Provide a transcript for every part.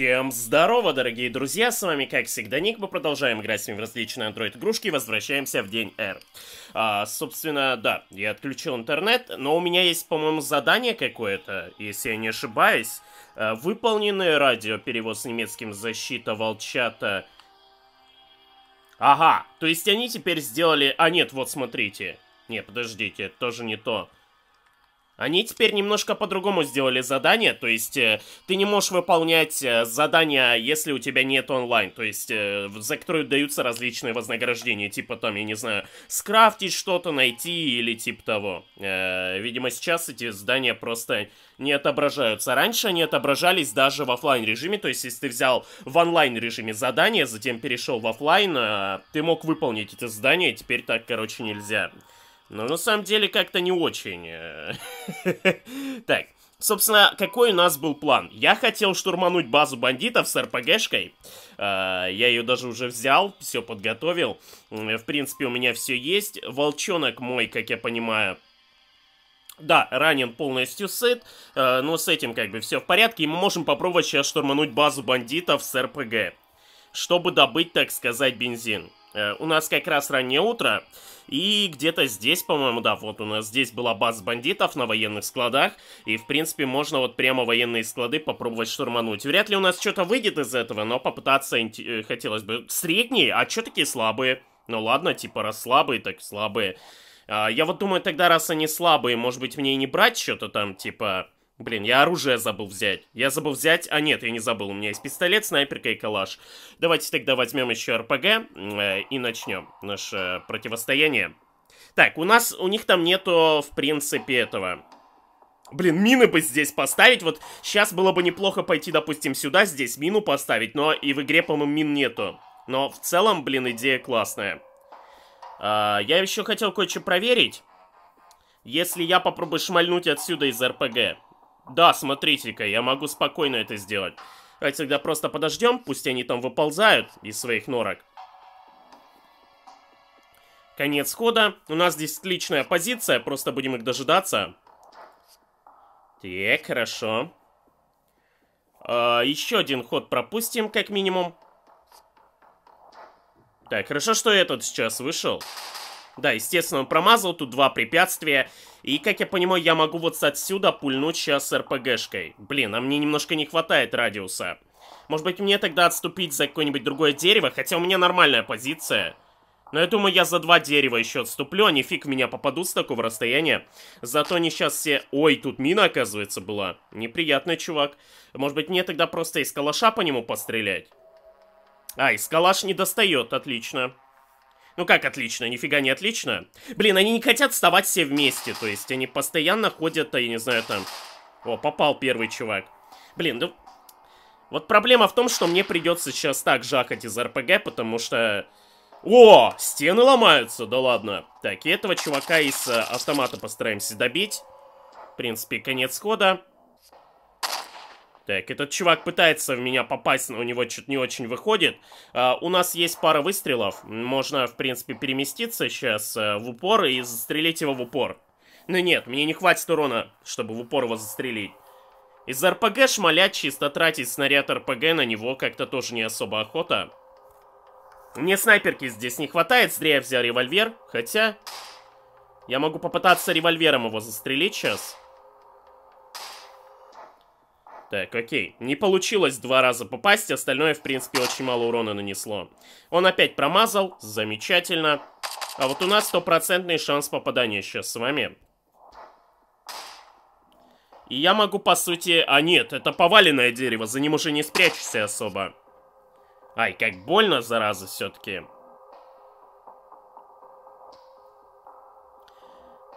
Всем здорово, дорогие друзья, с вами, как всегда, Ник, мы продолжаем играть с вами в различные Android-игрушки и возвращаемся в день R. А, собственно, да, я отключил интернет, но у меня есть, по-моему, задание какое-то, если я не ошибаюсь. А, выполненное радио, перевод с немецким защита волчата. Ага, то есть они теперь сделали... А, нет, вот смотрите. Не, подождите, это тоже не то. Они теперь немножко по-другому сделали задание, то есть э, ты не можешь выполнять э, задания, если у тебя нет онлайн, то есть э, за которые даются различные вознаграждения, типа там, я не знаю, скрафтить что-то, найти или типа того. Э, видимо, сейчас эти задания просто не отображаются. Раньше они отображались даже в офлайн режиме, то есть если ты взял в онлайн режиме задание, затем перешел в офлайн, э, ты мог выполнить эти задания, теперь так, короче, нельзя. Но на самом деле как-то не очень. э. Так, собственно, какой у нас был план? Я хотел штурмануть базу бандитов с РПГшкой. Э, Я ее даже уже взял, все подготовил. В принципе, у меня все есть. Волчонок мой, как я понимаю, да, ранен полностью сыт, э, но с этим как бы все в порядке, и мы можем попробовать сейчас штурмануть базу бандитов с РПГ, чтобы добыть, так сказать, бензин. У нас как раз раннее утро, и где-то здесь, по-моему, да, вот у нас здесь была база бандитов на военных складах, и, в принципе, можно вот прямо военные склады попробовать штурмануть. Вряд ли у нас что-то выйдет из этого, но попытаться э, хотелось бы. Средние? А что такие слабые? Ну ладно, типа, раз слабые, так слабые. А, я вот думаю, тогда, раз они слабые, может быть, мне и не брать что-то там, типа... Блин, я оружие забыл взять. Я забыл взять... А нет, я не забыл. У меня есть пистолет, снайперка и калаш. Давайте тогда возьмем еще РПГ э, и начнем наше противостояние. Так, у нас... У них там нету, в принципе, этого... Блин, мины бы здесь поставить. Вот сейчас было бы неплохо пойти, допустим, сюда, здесь мину поставить. Но и в игре, по-моему, мин нету. Но в целом, блин, идея классная. А, я еще хотел кое-что проверить. Если я попробую шмальнуть отсюда из РПГ. Да, смотрите-ка, я могу спокойно это сделать. Давайте тогда просто подождем, пусть они там выползают из своих норок. Конец хода. У нас здесь отличная позиция, просто будем их дожидаться. Так, хорошо. А, еще один ход пропустим, как минимум. Так, хорошо, что этот сейчас вышел. Да, естественно, он промазал, тут два препятствия. И, как я понимаю, я могу вот отсюда пульнуть сейчас РПГшкой. Блин, а мне немножко не хватает радиуса. Может быть, мне тогда отступить за какое-нибудь другое дерево, хотя у меня нормальная позиция. Но я думаю, я за два дерева еще отступлю, а не фиг меня попадут с такого расстояния. Зато они сейчас все... Ой, тут мина, оказывается, была. Неприятный чувак. Может быть, мне тогда просто из калаша по нему пострелять? А, из калаш не достает, отлично. Ну как отлично, нифига не отлично. Блин, они не хотят вставать все вместе, то есть они постоянно ходят, я не знаю, там... О, попал первый чувак. Блин, ну... Вот проблема в том, что мне придется сейчас так жахать из РПГ, потому что... О, стены ломаются, да ладно. Так, и этого чувака из э, автомата постараемся добить. В принципе, конец хода. Так, этот чувак пытается в меня попасть, но у него что-то не очень выходит. А, у нас есть пара выстрелов. Можно, в принципе, переместиться сейчас а, в упор и застрелить его в упор. Но нет, мне не хватит урона, чтобы в упор его застрелить. Из РПГ шмалять, чисто тратить снаряд РПГ на него как-то тоже не особо охота. Мне снайперки здесь не хватает, зря я взял револьвер. Хотя, я могу попытаться револьвером его застрелить сейчас. Так, окей. Не получилось два раза попасть, остальное, в принципе, очень мало урона нанесло. Он опять промазал, замечательно. А вот у нас стопроцентный шанс попадания сейчас с вами. И я могу, по сути... А нет, это поваленное дерево, за ним уже не спрячешься особо. Ай, как больно, зараза, все-таки.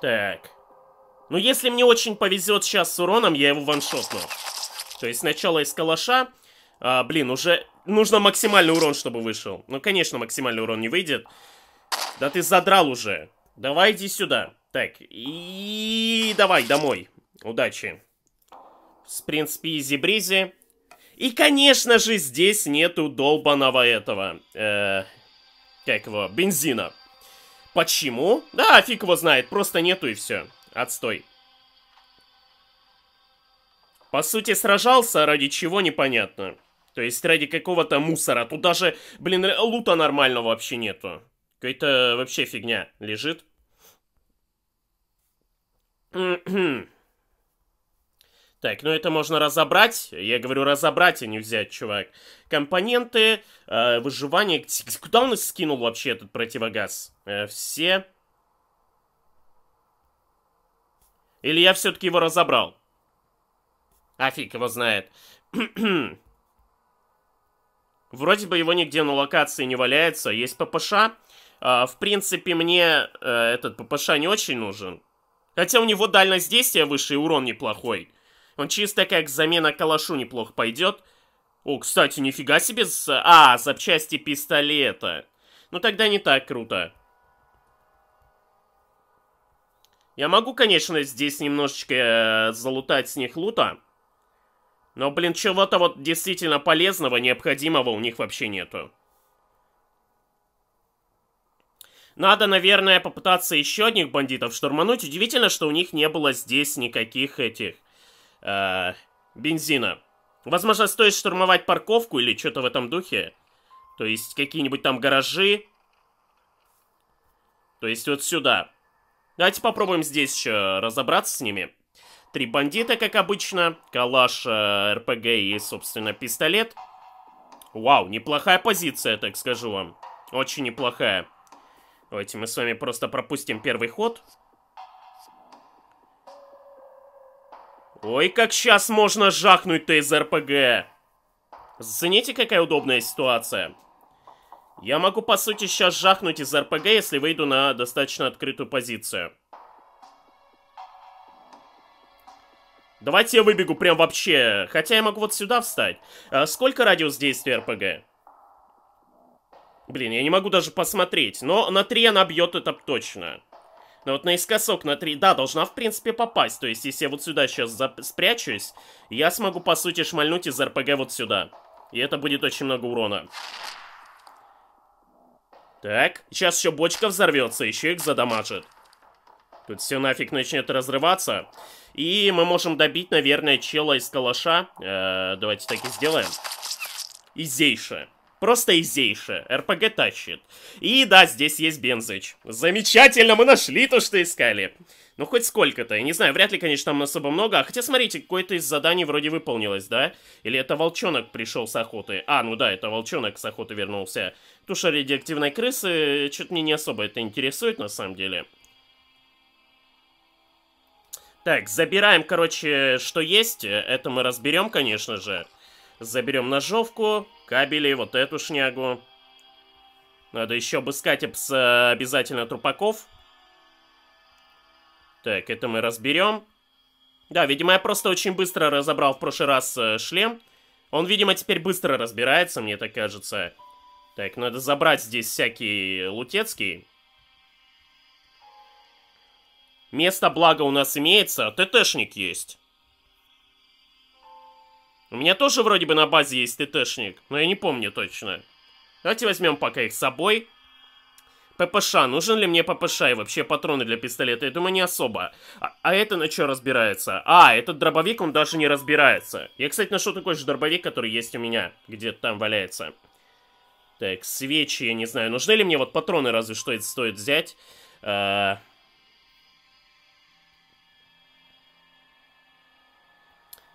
Так. Ну, если мне очень повезет сейчас с уроном, я его ваншотну. То есть сначала из калаша... А, блин, уже нужно максимальный урон, чтобы вышел. Ну, конечно, максимальный урон не выйдет. Да ты задрал уже. Давай иди сюда. Так, и давай домой. Удачи. С принципе, изи-бризи. И, конечно же, здесь нету долбаного этого... Э, как его? Бензина. Почему? Да, фиг его знает. Просто нету и все. Отстой. По сути, сражался, ради чего непонятно. То есть ради какого-то мусора. Тут даже, блин, лута нормального вообще нету. Какая-то вообще фигня лежит. Так, ну это можно разобрать. Я говорю разобрать, а не взять, чувак. Компоненты, э, выживание. Куда он скинул вообще этот противогаз? Э, все. Или я все-таки его разобрал? А фиг его знает. Вроде бы его нигде на локации не валяется. Есть ППШ. Э, в принципе, мне э, этот ППШ не очень нужен. Хотя у него дальность действия выше и урон неплохой. Он чисто как замена калашу неплохо пойдет. О, кстати, нифига себе с... А, запчасти пистолета. Ну тогда не так круто. Я могу, конечно, здесь немножечко э, залутать с них лута. Но, блин, чего-то вот действительно полезного, необходимого у них вообще нету. Надо, наверное, попытаться еще одних бандитов штурмануть. Удивительно, что у них не было здесь никаких этих э, бензина. Возможно, стоит штурмовать парковку или что-то в этом духе. То есть какие-нибудь там гаражи. То есть вот сюда. Давайте попробуем здесь еще разобраться с ними. Три бандита, как обычно. Калаш, э, РПГ и, собственно, пистолет. Вау, неплохая позиция, так скажу вам. Очень неплохая. Давайте мы с вами просто пропустим первый ход. Ой, как сейчас можно жахнуть-то из РПГ. Зацените, какая удобная ситуация. Я могу, по сути, сейчас жахнуть из РПГ, если выйду на достаточно открытую позицию. Давайте я выбегу прям вообще. Хотя я могу вот сюда встать. А сколько радиус действия РПГ? Блин, я не могу даже посмотреть. Но на 3 она бьет это точно. Но вот наискосок на 3, да, должна в принципе попасть. То есть, если я вот сюда сейчас спрячусь, я смогу, по сути, шмальнуть из РПГ вот сюда. И это будет очень много урона. Так, сейчас еще бочка взорвется, еще их задамажит. Тут все нафиг начнет разрываться. И мы можем добить, наверное, чела из калаша. Э -э, давайте так и сделаем. Изейше. Просто изейше. РПГ тащит. И да, здесь есть Бензыч. Замечательно, мы нашли то, что искали. Ну, хоть сколько-то. Я не знаю, вряд ли, конечно, там особо много. А хотя, смотрите, какое-то из заданий вроде выполнилось, да? Или это волчонок пришел с охоты? А, ну да, это волчонок с охоты вернулся. Туша радиоактивной крысы, что-то мне не особо это интересует, на самом деле. Так, забираем, короче, что есть. Это мы разберем, конечно же. Заберем ножовку, кабели, вот эту шнягу. Надо еще обыскать обязательно трупаков. Так, это мы разберем. Да, видимо, я просто очень быстро разобрал в прошлый раз э, шлем. Он, видимо, теперь быстро разбирается, мне так кажется. Так, надо забрать здесь всякий лутецкий. Место, благо, у нас имеется. ТТшник есть. У меня тоже вроде бы на базе есть ТТшник, но я не помню точно. Давайте возьмем пока их с собой. ППШ. Нужен ли мне ППШ и вообще патроны для пистолета? Я думаю, не особо. А, а это на что разбирается? А, этот дробовик, он даже не разбирается. Я, кстати, нашел такой же дробовик, который есть у меня. Где-то там валяется. Так, свечи, я не знаю. Нужны ли мне вот патроны, разве что это стоит взять? А...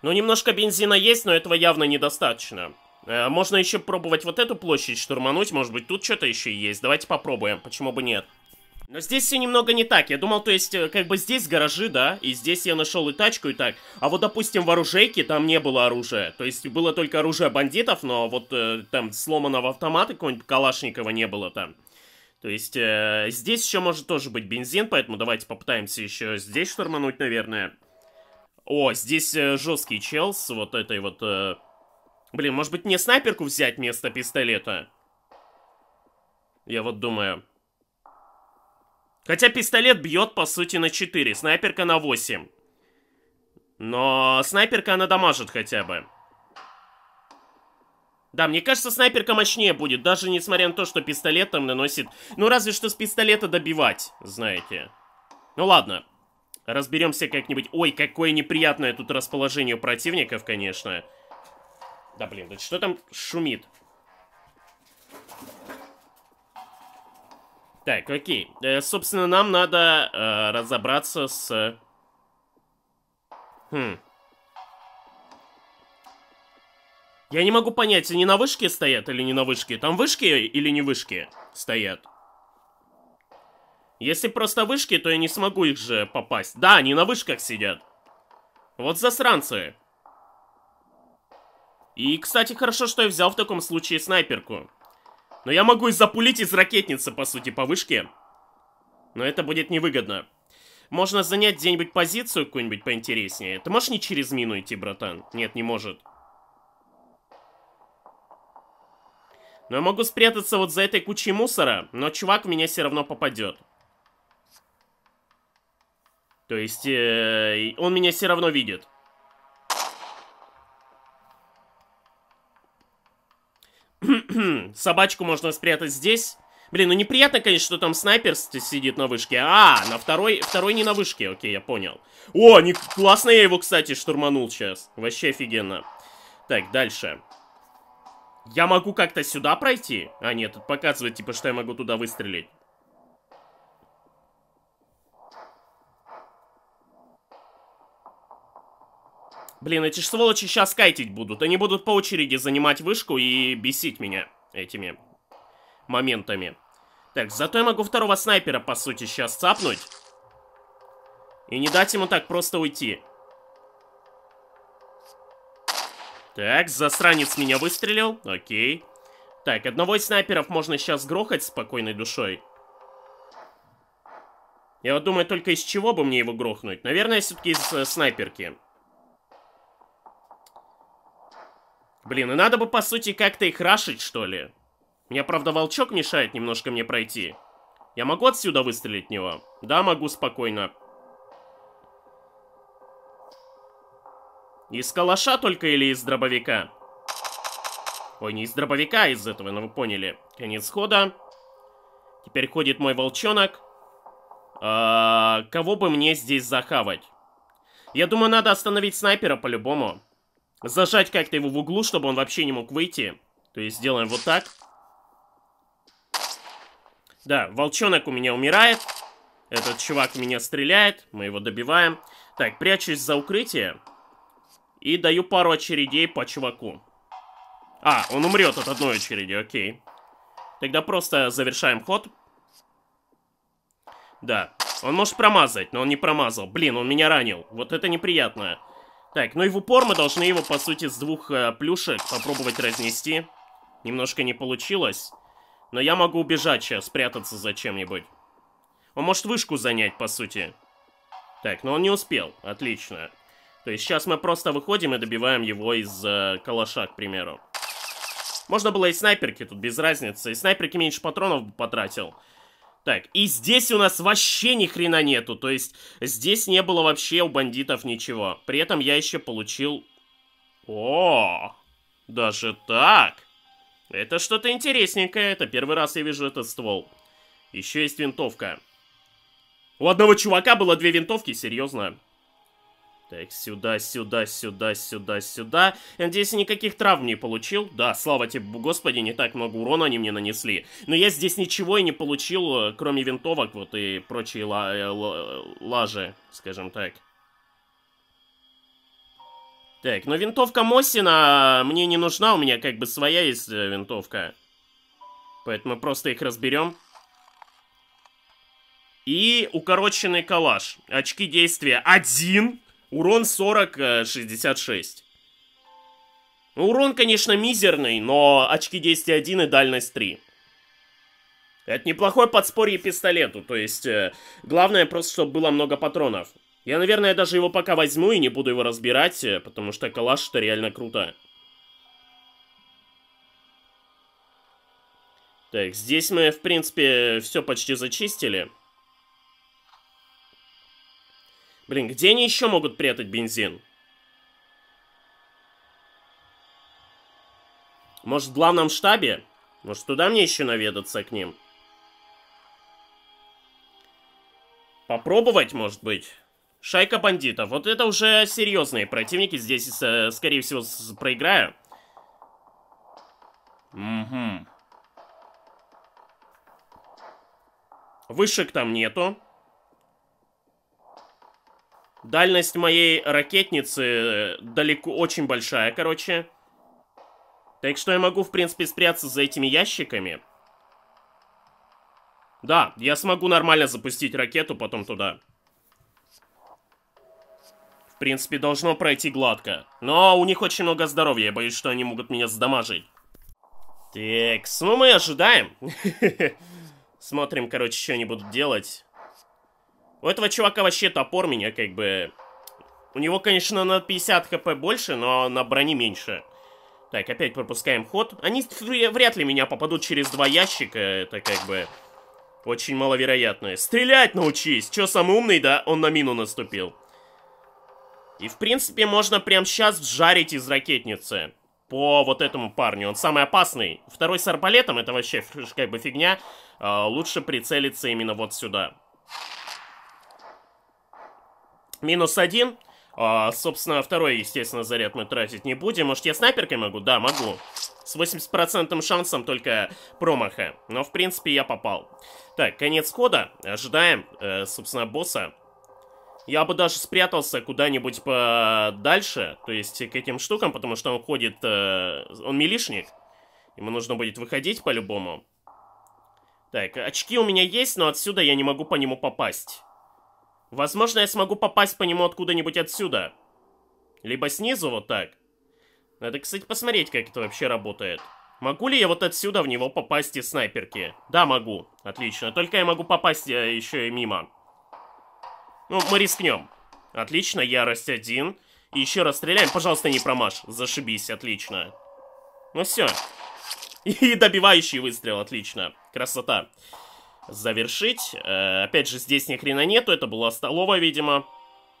Ну, немножко бензина есть, но этого явно недостаточно. Э, можно еще пробовать вот эту площадь штурмануть, может быть, тут что-то еще есть. Давайте попробуем, почему бы нет. Но здесь все немного не так. Я думал, то есть, э, как бы здесь гаражи, да, и здесь я нашел и тачку, и так. А вот, допустим, в оружейке там не было оружия. То есть, было только оружие бандитов, но вот э, там сломанного автомата какого-нибудь Калашникова не было там. То есть, э, здесь еще может тоже быть бензин, поэтому давайте попытаемся еще здесь штурмануть, наверное. О, здесь э, жесткий чел с вот этой вот... Э... Блин, может быть мне снайперку взять вместо пистолета? Я вот думаю. Хотя пистолет бьет, по сути, на 4, снайперка на 8. Но снайперка она дамажит хотя бы. Да, мне кажется, снайперка мощнее будет, даже несмотря на то, что пистолет там наносит... Ну, разве что с пистолета добивать, знаете. Ну, ладно. Разберемся как-нибудь. Ой, какое неприятное тут расположение противников, конечно. Да блин, да что там шумит? Так, окей. Э, собственно, нам надо э, разобраться с... Хм. Я не могу понять, они на вышке стоят или не на вышке? Там вышки или не вышки стоят? Если просто вышки, то я не смогу их же попасть. Да, они на вышках сидят. Вот засранцы. И, кстати, хорошо, что я взял в таком случае снайперку. Но я могу и запулить из ракетницы, по сути, по вышке. Но это будет невыгодно. Можно занять где-нибудь позицию какую-нибудь поинтереснее. Ты можешь не через мину идти, братан? Нет, не может. Но я могу спрятаться вот за этой кучей мусора, но чувак в меня все равно попадет. То есть, э, он меня все равно видит. Собачку можно спрятать здесь. Блин, ну неприятно, конечно, что там снайпер сидит на вышке. А, на второй, второй не на вышке, окей, я понял. О, не, классно я его, кстати, штурманул сейчас. Вообще офигенно. Так, дальше. Я могу как-то сюда пройти? А, нет, показывает, типа, что я могу туда выстрелить. Блин, эти сволочи сейчас кайтить будут. Они будут по очереди занимать вышку и бесить меня этими моментами. Так, зато я могу второго снайпера, по сути, сейчас цапнуть. И не дать ему так просто уйти. Так, засранец меня выстрелил. Окей. Так, одного из снайперов можно сейчас грохать спокойной душой. Я вот думаю, только из чего бы мне его грохнуть? Наверное, все-таки из э, снайперки. Блин, и надо бы, по сути, как-то их рашить, что ли. Мне, правда, волчок мешает немножко мне пройти. Я могу отсюда выстрелить в него? Да, могу спокойно. Из калаша только или из дробовика? Ой, не из дробовика, а из этого, но ну вы поняли. Конец хода. Теперь ходит мой волчонок. А, кого бы мне здесь захавать? Я думаю, надо остановить снайпера по-любому. Зажать как-то его в углу, чтобы он вообще не мог выйти. То есть сделаем вот так. Да, волчонок у меня умирает. Этот чувак меня стреляет. Мы его добиваем. Так, прячусь за укрытие. И даю пару очередей по чуваку. А, он умрет от одной очереди, окей. Тогда просто завершаем ход. Да, он может промазать, но он не промазал. Блин, он меня ранил. Вот это неприятно. Так, ну и в упор мы должны его, по сути, с двух э, плюшек попробовать разнести. Немножко не получилось. Но я могу убежать сейчас, спрятаться за чем-нибудь. Он может вышку занять, по сути. Так, но он не успел. Отлично. То есть сейчас мы просто выходим и добиваем его из э, калаша, к примеру. Можно было и снайперки, тут без разницы. И снайперки меньше патронов бы потратил. Так, и здесь у нас вообще ни хрена нету. То есть здесь не было вообще у бандитов ничего. При этом я еще получил... О, даже так? Это что-то интересненькое. Это первый раз я вижу этот ствол. Еще есть винтовка. У одного чувака было две винтовки, серьезно. Так, сюда, сюда, сюда, сюда, сюда. Я надеюсь, никаких травм не получил. Да, слава тебе, господи, не так много урона они мне нанесли. Но я здесь ничего и не получил, э, кроме винтовок вот и прочие ла э, лажи, скажем так. Так, но винтовка Мосина мне не нужна, у меня как бы своя есть э, винтовка. Поэтому просто их разберем. И укороченный калаш. Очки действия один. Урон 40, 66. Э, урон, конечно, мизерный, но очки действия 1 и дальность 3. Это неплохое подспорье пистолету, то есть э, главное просто, чтобы было много патронов. Я, наверное, даже его пока возьму и не буду его разбирать, э, потому что калаш это реально круто. Так, здесь мы, в принципе, все почти зачистили. Блин, где они еще могут прятать бензин? Может, в главном штабе? Может, туда мне еще наведаться к ним? Попробовать, может быть? Шайка бандитов. Вот это уже серьезные противники. Здесь, э, скорее всего, проиграю. Угу. Вышек там нету. Дальность моей ракетницы э, далеко, очень большая, короче. Так что я могу, в принципе, спрятаться за этими ящиками. Да, я смогу нормально запустить ракету потом туда. В принципе, должно пройти гладко. Но у них очень много здоровья, я боюсь, что они могут меня задамажить. Так, ну мы ожидаем. Смотрим, короче, что они будут делать. У этого чувака вообще топор меня как бы... У него, конечно, на 50 хп больше, но на брони меньше. Так, опять пропускаем ход. Они вряд ли меня попадут через два ящика. Это как бы очень маловероятно. Стрелять научись! Чё, самый умный, да? Он на мину наступил. И, в принципе, можно прямо сейчас жарить из ракетницы. По вот этому парню. Он самый опасный. Второй с арбалетом, это вообще как бы фигня. А, лучше прицелиться именно вот сюда. Минус один. А, собственно, второй, естественно, заряд мы тратить не будем. Может, я снайперкой могу? Да, могу. С 80% шансом только промаха. Но, в принципе, я попал. Так, конец хода. Ожидаем, э, собственно, босса. Я бы даже спрятался куда-нибудь подальше, то есть к этим штукам, потому что он ходит... Э, он милишник. Ему нужно будет выходить по-любому. Так, очки у меня есть, но отсюда я не могу по нему попасть. Возможно, я смогу попасть по нему откуда-нибудь отсюда. Либо снизу вот так. Надо, кстати, посмотреть, как это вообще работает. Могу ли я вот отсюда в него попасть из снайперки? Да, могу. Отлично. Только я могу попасть э, еще и мимо. Ну, мы рискнем. Отлично, ярость один. И еще раз стреляем. Пожалуйста, не промажь. Зашибись, отлично. Ну все. И добивающий выстрел, отлично. Красота завершить. Э, опять же, здесь ни хрена нету, это была столовая, видимо.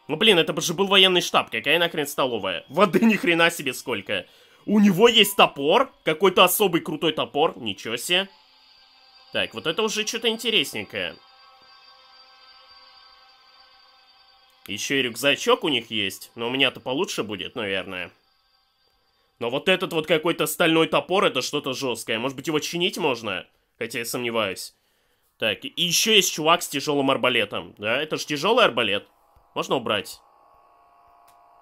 Ну, блин, это же был военный штаб, какая нахрен столовая? Воды ни хрена себе сколько. У него есть топор, какой-то особый крутой топор, ничего себе. Так, вот это уже что-то интересненькое. Еще и рюкзачок у них есть, но у меня-то получше будет, наверное. Но вот этот вот какой-то стальной топор, это что-то жесткое. Может быть, его чинить можно? Хотя я сомневаюсь. Так, и еще есть чувак с тяжелым арбалетом. Да, это же тяжелый арбалет. Можно убрать.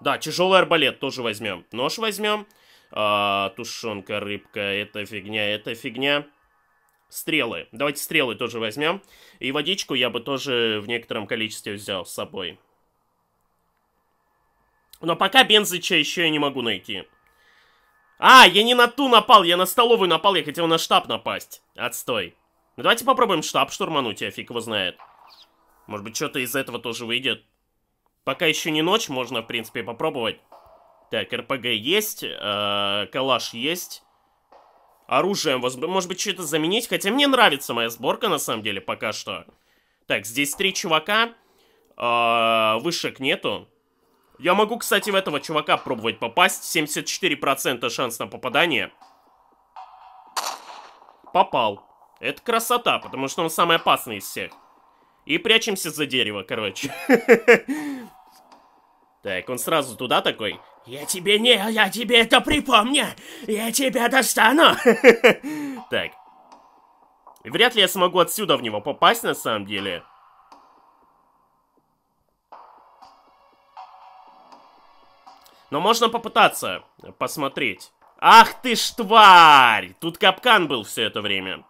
Да, тяжелый арбалет тоже возьмем. Нож возьмем. А, тушенка, рыбка, это фигня, это фигня. Стрелы. Давайте стрелы тоже возьмем. И водичку я бы тоже в некотором количестве взял с собой. Но пока Бензыча еще я не могу найти. А, я не на ту напал, я на столовую напал, я хотел на штаб напасть. Отстой. Ну давайте попробуем штаб штурмануть, я фиг его знает. Может быть, что-то из этого тоже выйдет. Пока еще не ночь, можно, в принципе, попробовать. Так, РПГ есть, э, калаш есть. Оружием, может быть, что-то заменить. Хотя мне нравится моя сборка, на самом деле, пока что. Так, здесь три чувака. Э, вышек нету. Я могу, кстати, в этого чувака пробовать попасть. 74% шанс на попадание. Попал. Это красота, потому что он самый опасный из всех. И прячемся за дерево, короче. Так, он сразу туда такой. Я тебе не, я тебе это припомню. Я тебя достану. Так. Вряд ли я смогу отсюда в него попасть, на самом деле. Но можно попытаться посмотреть. Ах ты ж тварь! Тут капкан был все это время.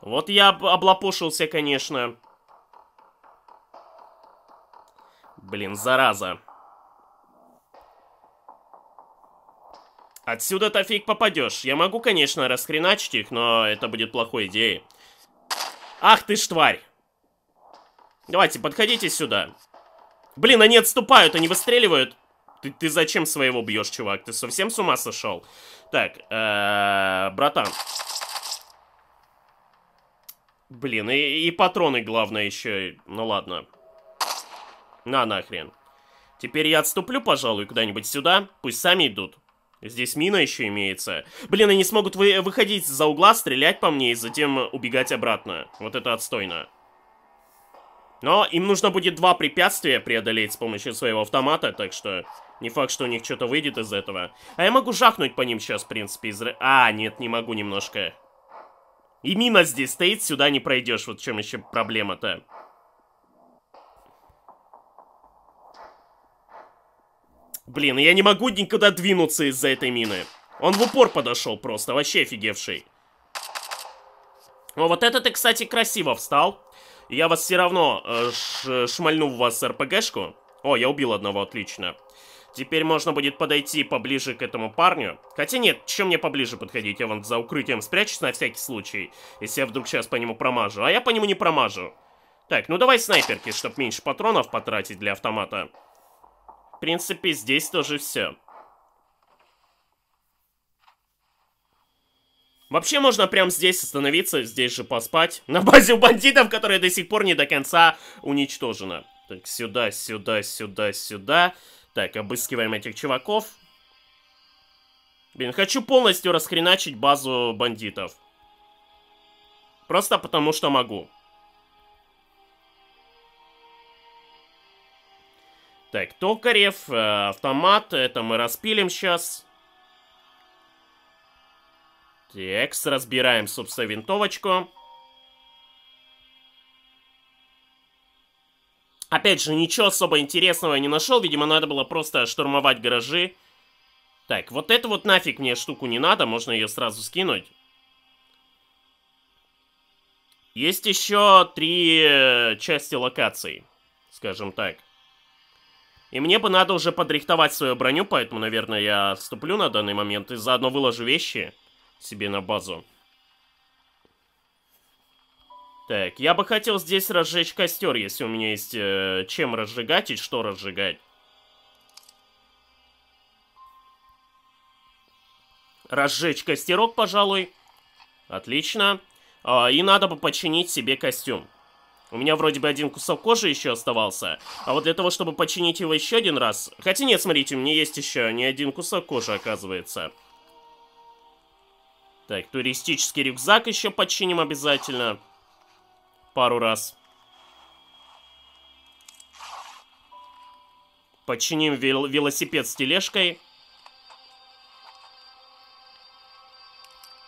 Вот я облапошился, конечно. Блин, зараза. Отсюда-то фиг попадешь. Я могу, конечно, расхреначить их, но это будет плохой идеей. Ах ты ж тварь. Давайте, подходите сюда. Блин, они отступают, они выстреливают. Ты, ты зачем своего бьешь, чувак? Ты совсем с ума сошел? Так, э -э, братан, Блин, и, и патроны, главное, еще. Ну ладно. На нахрен. Теперь я отступлю, пожалуй, куда-нибудь сюда. Пусть сами идут. Здесь мина еще имеется. Блин, они смогут вы выходить за угла, стрелять по мне и затем убегать обратно. Вот это отстойно. Но им нужно будет два препятствия преодолеть с помощью своего автомата, так что не факт, что у них что-то выйдет из этого. А я могу жахнуть по ним сейчас, в принципе, из... А, нет, не могу немножко. И мина здесь стоит, сюда не пройдешь. Вот в чем еще проблема-то. Блин, я не могу никуда двинуться из-за этой мины. Он в упор подошел просто, вообще офигевший. О, вот это ты, кстати, красиво встал. Я вас все равно э, шмальну в вас РПГшку. О, я убил одного, отлично. Теперь можно будет подойти поближе к этому парню. Хотя нет, чем мне поближе подходить? Я вон за укрытием спрячусь на всякий случай. Если я вдруг сейчас по нему промажу. А я по нему не промажу. Так, ну давай снайперки, чтобы меньше патронов потратить для автомата. В принципе, здесь тоже все. Вообще можно прямо здесь остановиться, здесь же поспать. На базе у бандитов, которая до сих пор не до конца уничтожена. Так, сюда, сюда, сюда, сюда. Так, обыскиваем этих чуваков. Блин, хочу полностью расхреначить базу бандитов. Просто потому что могу. Так, Токарев, э, автомат, это мы распилим сейчас. Текс, разбираем, собственно, винтовочку. Опять же, ничего особо интересного я не нашел. Видимо, надо было просто штурмовать гаражи. Так, вот это вот нафиг мне штуку не надо. Можно ее сразу скинуть. Есть еще три э, части локаций, скажем так. И мне бы надо уже подрихтовать свою броню, поэтому, наверное, я отступлю на данный момент и заодно выложу вещи себе на базу. Так, я бы хотел здесь разжечь костер, если у меня есть э, чем разжигать и что разжигать. Разжечь костерок, пожалуй. Отлично. А, и надо бы починить себе костюм. У меня вроде бы один кусок кожи еще оставался. А вот для того, чтобы починить его еще один раз... Хотя нет, смотрите, у меня есть еще не один кусок кожи, оказывается. Так, туристический рюкзак еще починим обязательно. Пару раз. Починим вел велосипед с тележкой.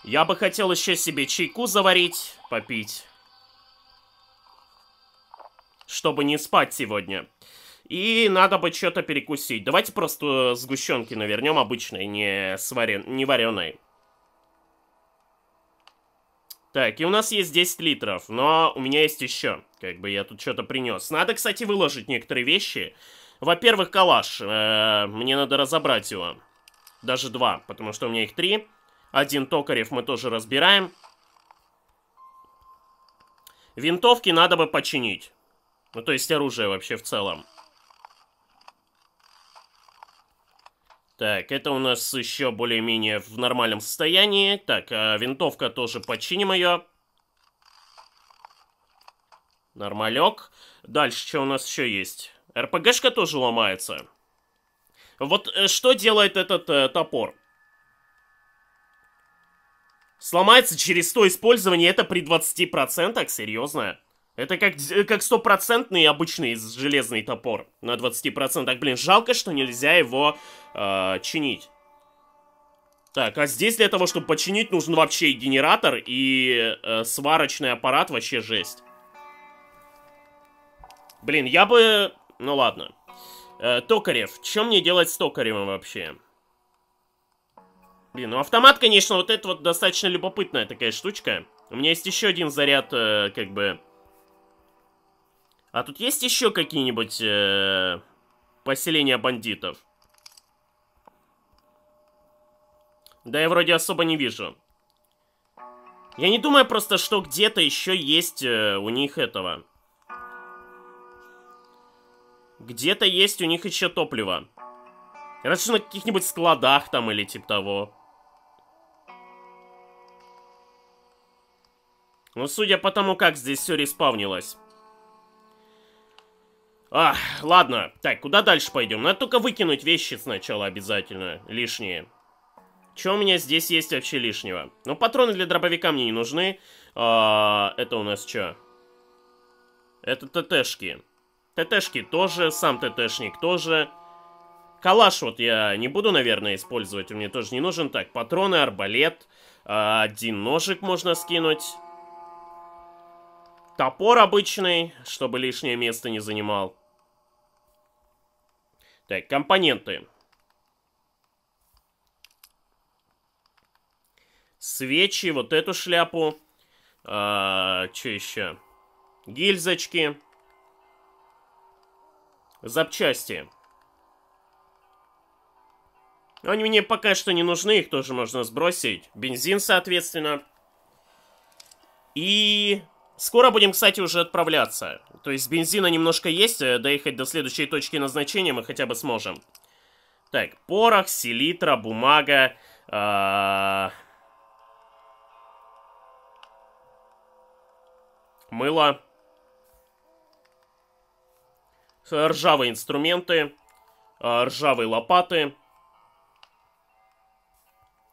Я бы хотел еще себе чайку заварить, попить. Чтобы не спать сегодня. И надо бы что-то перекусить. Давайте просто сгущенки навернем обычной, не, сварен... не вареной. Так, и у нас есть 10 литров, но у меня есть еще. Как бы я тут что-то принес. Надо, кстати, выложить некоторые вещи. Во-первых, калаш. Э -э, мне надо разобрать его. Даже два, потому что у меня их три. Один токарев мы тоже разбираем. Винтовки надо бы починить. Ну, то есть оружие вообще в целом. Так, это у нас еще более-менее в нормальном состоянии. Так, а винтовка тоже починим ее. Нормалек. Дальше, что у нас еще есть? РПГшка тоже ломается. Вот э, что делает этот э, топор? Сломается через 100 использования, это при 20%? Серьезно? Это как, как стопроцентный обычный железный топор на 20%. Блин, жалко, что нельзя его э, чинить. Так, а здесь для того, чтобы починить, нужен вообще и генератор, и э, сварочный аппарат, вообще жесть. Блин, я бы... Ну ладно. Э, токарев. Что мне делать с токаревым вообще? Блин, ну автомат, конечно, вот это вот достаточно любопытная такая штучка. У меня есть еще один заряд, э, как бы а тут есть еще какие-нибудь э, поселения бандитов? Да я вроде особо не вижу. Я не думаю просто, что где-то еще есть э, у них этого. Где-то есть у них еще топливо. Что на каких-нибудь складах там или типа того. Ну, судя по тому, как здесь все респавнилось. А, ладно. Так, куда дальше пойдем? Надо только выкинуть вещи сначала обязательно. Лишние. Что у меня здесь есть вообще лишнего? Ну, патроны для дробовика мне не нужны. А, это у нас что? Это ТТшки. ТТшки тоже, сам ТТшник тоже. Калаш вот я не буду, наверное, использовать, он мне тоже не нужен. Так, патроны, арбалет. А, один ножик можно скинуть. Топор обычный, чтобы лишнее место не занимал. Так, компоненты. Свечи, вот эту шляпу. А, что еще? Гильзочки. Запчасти. Они мне пока что не нужны, их тоже можно сбросить. Бензин, соответственно. И... Скоро будем, кстати, уже отправляться. То есть бензина немножко есть, э, доехать до следующей точки назначения мы хотя бы сможем. Так, порох, селитра, бумага... А... Мыло. Ржавые инструменты. А, ржавые лопаты.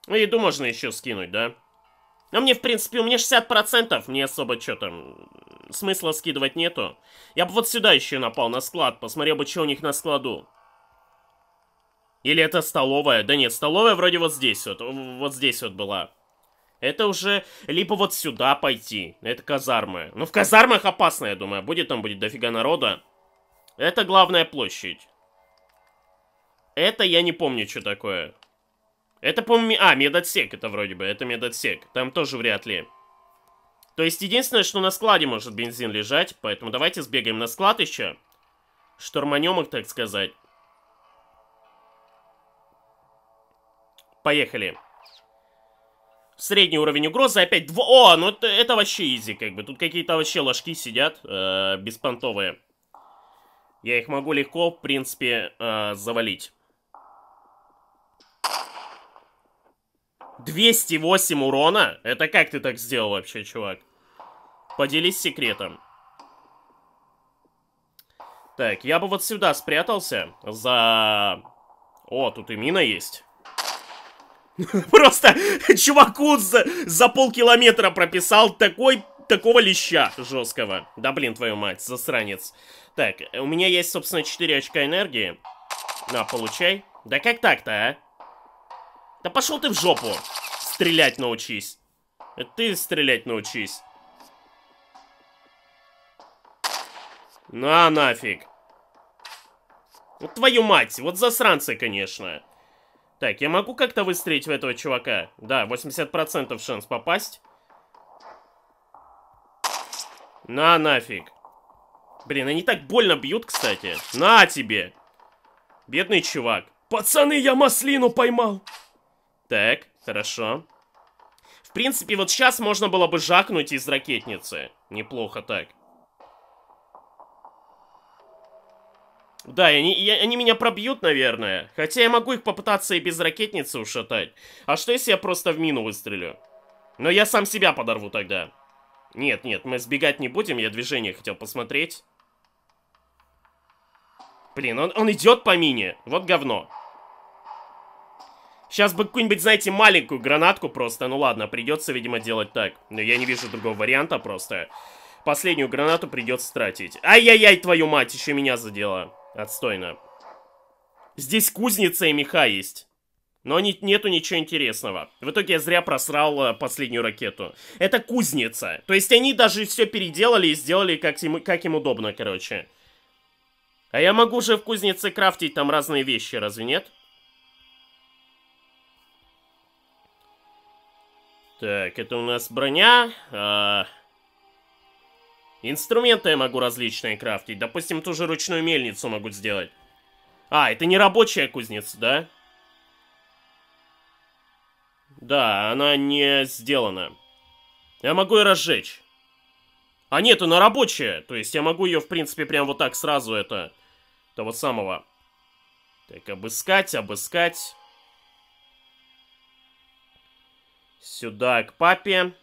Ну, еду можно еще скинуть, да? А мне, в принципе, у меня 60%, мне особо что там, смысла скидывать нету. Я бы вот сюда еще напал, на склад, посмотрел бы, что у них на складу. Или это столовая? Да нет, столовая вроде вот здесь вот, вот здесь вот была. Это уже либо вот сюда пойти, это казармы. Ну, в казармах опасно, я думаю, будет там будет дофига народа. Это главная площадь. Это я не помню, что такое. Это, по-моему... А, медотсек это вроде бы. Это медотсек. Там тоже вряд ли. То есть, единственное, что на складе может бензин лежать. Поэтому давайте сбегаем на склад еще. Штурманем их, так сказать. Поехали. Средний уровень угрозы опять... Дво... О, ну это, это вообще изи, как бы. Тут какие-то вообще ложки сидят, э, беспонтовые. Я их могу легко, в принципе, э, завалить. 208 урона? Это как ты так сделал вообще, чувак? Поделись секретом. Так, я бы вот сюда спрятался за... О, тут и мина есть. Просто чуваку за, за полкилометра прописал такой, такого леща жесткого. Да блин, твою мать, засранец. Так, у меня есть, собственно, 4 очка энергии. На, получай. Да как так-то, а? Да пошел ты в жопу. Стрелять научись. ты стрелять научись. На нафиг. Вот твою мать, вот засранцы, конечно. Так, я могу как-то выстрелить в этого чувака? Да, 80% шанс попасть. На нафиг. Блин, они так больно бьют, кстати. На тебе. Бедный чувак. Пацаны, я маслину поймал. Так, хорошо. В принципе, вот сейчас можно было бы жакнуть из ракетницы. Неплохо так. Да, они, и они меня пробьют, наверное. Хотя я могу их попытаться и без ракетницы ушатать. А что, если я просто в мину выстрелю? Но я сам себя подорву тогда. Нет, нет, мы сбегать не будем, я движение хотел посмотреть. Блин, он, он идет по мине. Вот говно. Сейчас бы какую-нибудь, знаете, маленькую гранатку просто. Ну ладно, придется, видимо, делать так. Но я не вижу другого варианта просто. Последнюю гранату придется тратить. Ай-яй-яй, твою мать, еще меня задело. Отстойно. Здесь кузница и меха есть. Но не, нету ничего интересного. В итоге я зря просрал э, последнюю ракету. Это кузница. То есть они даже все переделали и сделали как им, как им удобно, короче. А я могу же в кузнице крафтить там разные вещи, разве нет? Так, это у нас броня. А... Инструменты я могу различные крафтить. Допустим, ту же ручную мельницу могу сделать. А, это не рабочая кузница, да? Да, она не сделана. Я могу ее разжечь. А нет, она рабочая. То есть я могу ее, в принципе, прям вот так сразу это... Того самого. Так, обыскать, обыскать. Сюда, к папе.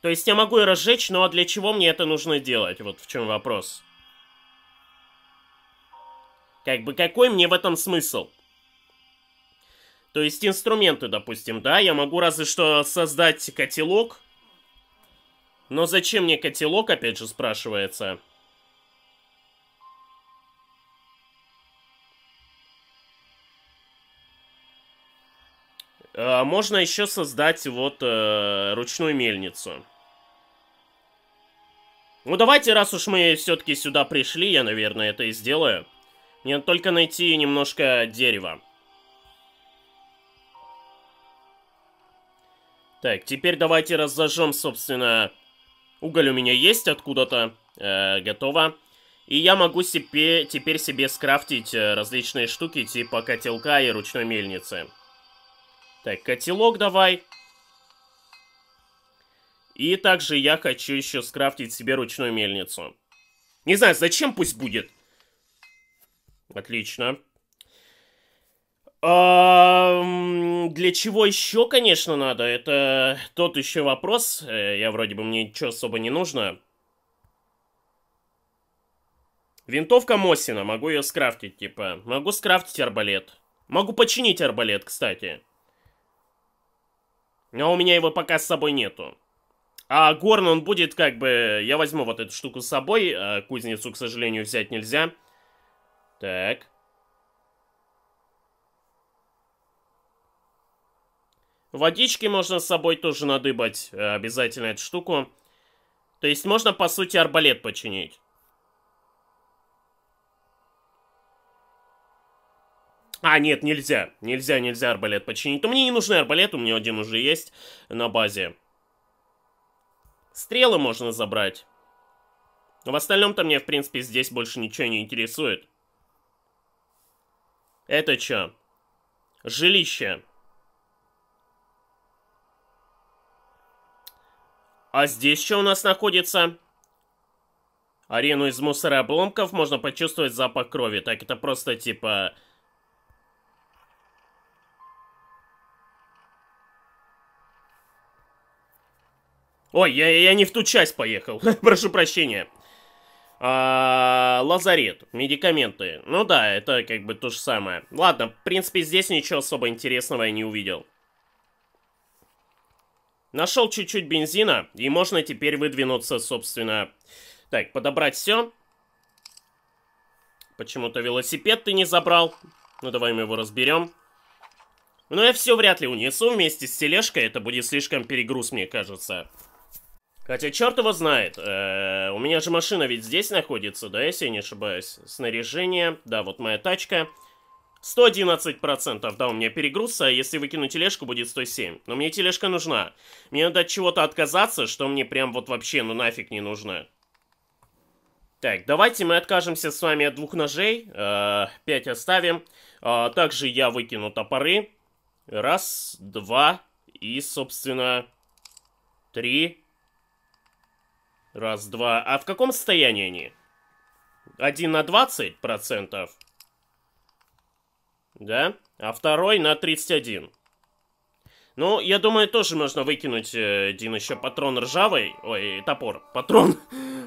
То есть я могу и разжечь, но для чего мне это нужно делать? Вот в чем вопрос. Как бы какой мне в этом смысл? То есть инструменты, допустим, да, я могу разве что создать котелок. Но зачем мне котелок, опять же, спрашивается? Можно еще создать вот э, ручную мельницу. Ну давайте, раз уж мы все-таки сюда пришли, я, наверное, это и сделаю. Мне только найти немножко дерева. Так, теперь давайте разожжем, собственно... Уголь у меня есть откуда-то. Э, готово. И я могу себе, теперь себе скрафтить э, различные штуки, типа котелка и ручной мельницы. Так, котелок давай. И также я хочу еще скрафтить себе ручную мельницу. Не знаю, зачем пусть будет. Отлично. Для чего еще, конечно, надо? Это тот еще вопрос. Э, я вроде бы мне ничего особо не нужно. Винтовка Мосина. Могу ее скрафтить, типа. Могу скрафтить арбалет. Могу починить арбалет, кстати. Но у меня его пока с собой нету. А горн он будет как бы... Я возьму вот эту штуку с собой. А кузницу, к сожалению, взять нельзя. Так. Водички можно с собой тоже надыбать. Э, обязательно эту штуку. То есть можно, по сути, арбалет починить. А, нет, нельзя. Нельзя, нельзя арбалет починить. Но мне не нужны арбалет, у меня один уже есть на базе. Стрелы можно забрать. В остальном-то мне, в принципе, здесь больше ничего не интересует. Это что? Жилище. А здесь что у нас находится? Арену из мусорообломков можно почувствовать запах крови. Так, это просто типа Ой, я, я не в ту часть поехал. Прошу прощения. А, лазарет, медикаменты. Ну да, это как бы то же самое. Ладно, в принципе, здесь ничего особо интересного я не увидел. Нашел чуть-чуть бензина, и можно теперь выдвинуться, собственно... Так, подобрать все. Почему-то велосипед ты не забрал. Ну, давай мы его разберем. Но я все вряд ли унесу вместе с тележкой, это будет слишком перегруз, мне кажется. Хотя черт его знает. Э у меня же машина ведь здесь находится, да, если я не ошибаюсь. Снаряжение. Да, вот моя тачка. 111%, да, у меня перегруз, а если выкину тележку, будет 107. Но мне тележка нужна. Мне надо от чего-то отказаться, что мне прям вот вообще, ну нафиг не нужно. Так, давайте мы откажемся с вами от двух ножей. Э, 5 оставим. Э, также я выкину топоры. Раз, два и, собственно, три, Раз, два. А в каком состоянии они? Один на 20%. Да? А второй на 31. Ну, я думаю, тоже можно выкинуть э, один еще патрон ржавый. Ой, топор. Патрон.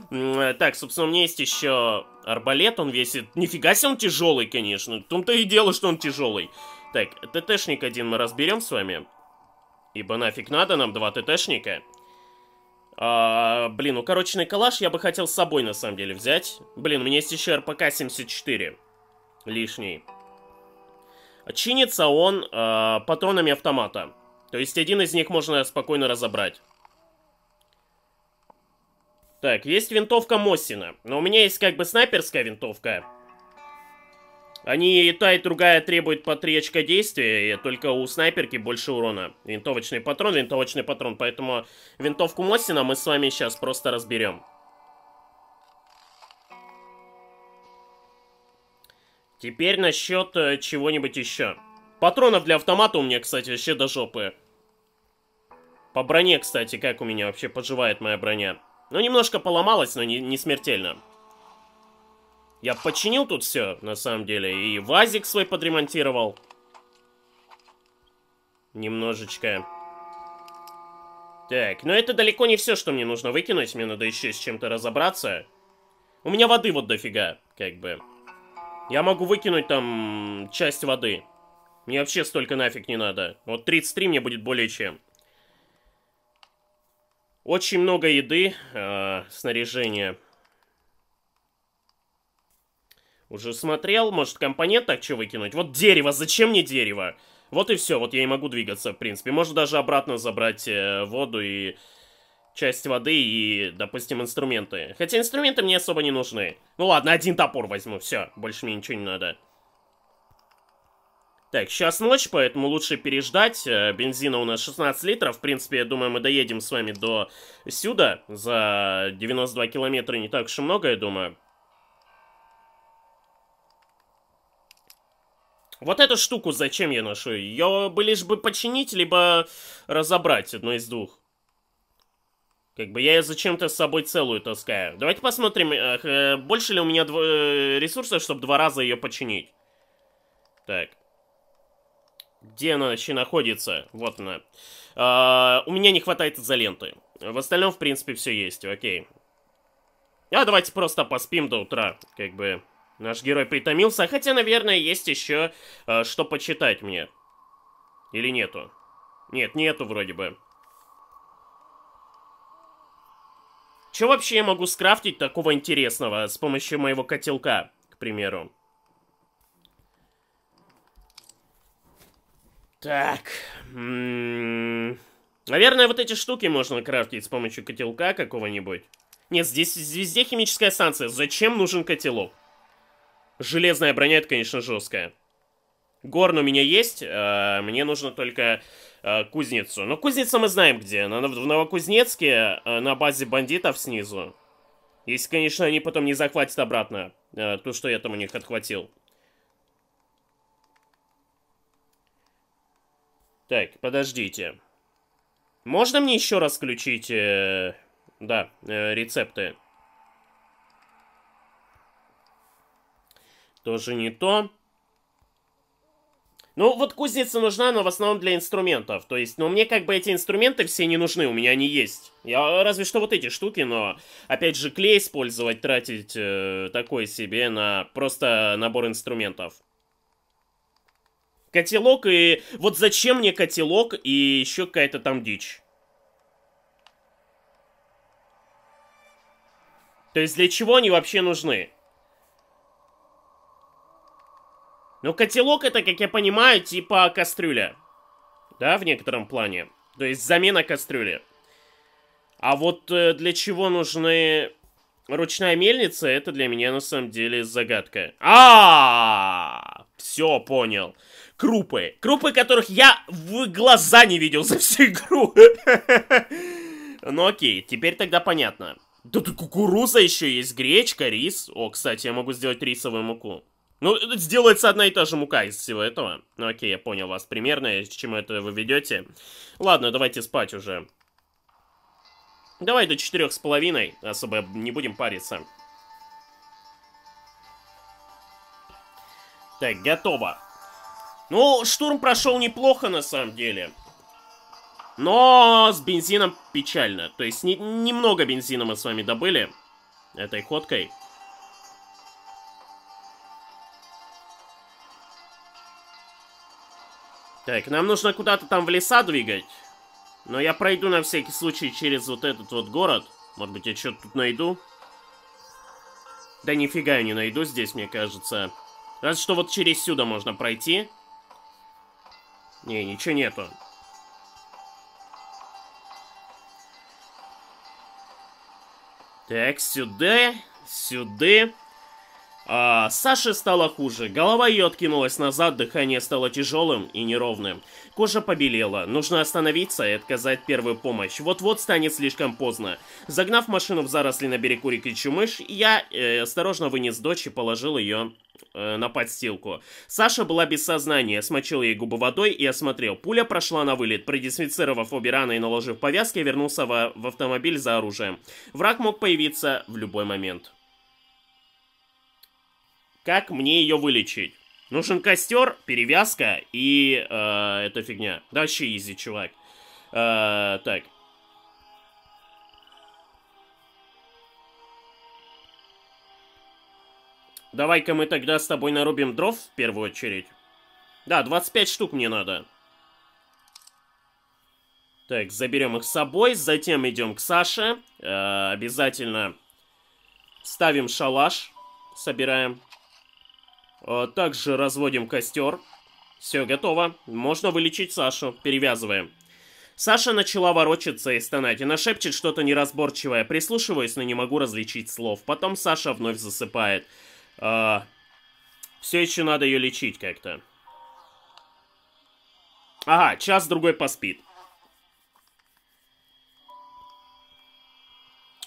так, собственно, у меня есть еще арбалет. Он весит... Нифига себе он тяжелый, конечно. В том-то и дело, что он тяжелый. Так, ТТшник один мы разберем с вами. Ибо нафиг надо нам два ТТшника. А, блин, укороченный калаш я бы хотел с собой на самом деле взять. Блин, у меня есть еще РПК-74. Лишний. Чинится он а, патронами автомата. То есть один из них можно спокойно разобрать. Так, есть винтовка Мосина. Но у меня есть как бы снайперская винтовка. Они и та, и другая требуют по 3 очка действия, и только у снайперки больше урона. Винтовочный патрон, винтовочный патрон. Поэтому винтовку Мосина мы с вами сейчас просто разберем. Теперь насчет э, чего-нибудь еще. Патронов для автомата у меня, кстати, вообще до жопы. По броне, кстати, как у меня вообще поживает моя броня. Ну, немножко поломалась, но не, не смертельно. Я починил тут все, на самом деле. И вазик свой подремонтировал. Немножечко. Так, но это далеко не все, что мне нужно выкинуть. Мне надо еще с чем-то разобраться. У меня воды вот дофига, как бы. Я могу выкинуть там часть воды. Мне вообще столько нафиг не надо. Вот 33 мне будет более чем. Очень много еды, э, снаряжения. Уже смотрел, может компонент так что выкинуть? Вот дерево, зачем мне дерево? Вот и все, вот я и могу двигаться, в принципе. Можно даже обратно забрать э, воду и часть воды и, допустим, инструменты. Хотя инструменты мне особо не нужны. Ну ладно, один топор возьму, все, больше мне ничего не надо. Так, сейчас ночь, поэтому лучше переждать. Э, бензина у нас 16 литров. В принципе, я думаю, мы доедем с вами до сюда. За 92 километра не так уж и много, я думаю. Вот эту штуку зачем я ношу? Ее бы лишь бы починить, либо разобрать, одно из двух. Как бы я ее зачем-то с собой целую таскаю. Давайте посмотрим, э, э, больше ли у меня ресурсов, чтобы два раза ее починить. Так. Где она вообще находится? Вот она. А, у меня не хватает изоленты. В остальном, в принципе, все есть, окей. А давайте просто поспим до утра, как бы. Наш герой притомился, хотя, наверное, есть еще а, что почитать мне. Или нету? Нет, нету вроде бы. Что вообще я могу скрафтить такого интересного с помощью моего котелка, к примеру? Так. М -м Наверное, вот эти штуки можно крафтить с помощью котелка какого-нибудь. Нет, здесь везде химическая станция. Зачем нужен котелок? Железная броня, это, конечно, жесткая. Горн у меня есть, э, мне нужно только э, кузницу. Но кузница мы знаем где. Она в Новокузнецке, э, на базе бандитов снизу. Если, конечно, они потом не захватят обратно э, то, что я там у них отхватил. Так, подождите. Можно мне еще раз включить, э, да, э, рецепты? Тоже не то. Ну, вот кузница нужна, но в основном для инструментов. То есть, ну, мне как бы эти инструменты все не нужны, у меня они есть. Я разве что вот эти штуки, но, опять же, клей использовать, тратить э, такой себе на просто набор инструментов. Котелок и... Вот зачем мне котелок и еще какая-то там дичь? То есть для чего они вообще нужны? Ну, котелок это, как я понимаю, типа кастрюля. Да, в некотором плане. То есть замена кастрюли. А вот э, для чего нужны ручная мельница, это для меня на самом деле загадка. А, -а, все понял крупы. Крупы, которых я в глаза не видел за всю игру. Ну окей, теперь тогда понятно. Тут кукуруза еще есть, гречка, рис. О, кстати, я могу сделать рисовую муку. Ну, сделается одна и та же мука из всего этого. Ну окей, я понял вас примерно, к чему это вы ведете. Ладно, давайте спать уже. Давай до четырех с половиной, особо не будем париться. Так, готово. Ну, штурм прошел неплохо на самом деле. Но с бензином печально. То есть не, немного бензина мы с вами добыли этой ходкой. Так, нам нужно куда-то там в леса двигать. Но я пройду на всякий случай через вот этот вот город. Может быть, я что-то тут найду? Да нифига я не найду здесь, мне кажется. Разве что вот через сюда можно пройти. Не, ничего нету. Так, сюда, сюда. А, Саше стало хуже. Голова ее откинулась назад, дыхание стало тяжелым и неровным. Кожа побелела. Нужно остановиться и отказать первую помощь. Вот-вот станет слишком поздно. Загнав машину в заросли на берегу реки Чумыш, я э, осторожно вынес дочь и положил ее э, на подстилку. Саша была без сознания, смочил ей губы водой и осмотрел. Пуля прошла на вылет. Продезинфицировав обе раны и наложив повязки, вернулся в, в автомобиль за оружием. Враг мог появиться в любой момент. Как мне ее вылечить? Нужен костер, перевязка и э, эта фигня. Да вообще изи, чувак. Э, так. Давай-ка мы тогда с тобой нарубим дров в первую очередь. Да, 25 штук мне надо. Так, заберем их с собой, затем идем к Саше. Э, обязательно ставим шалаш, собираем. Э, также разводим костер. Все, готово. Можно вылечить Сашу. Перевязываем. Саша начала ворочаться и стонать. Она шепчет что-то неразборчивое. Прислушиваюсь, но не могу различить слов. Потом Саша вновь засыпает. Э, все еще надо ее лечить как-то. Ага, час-другой поспит.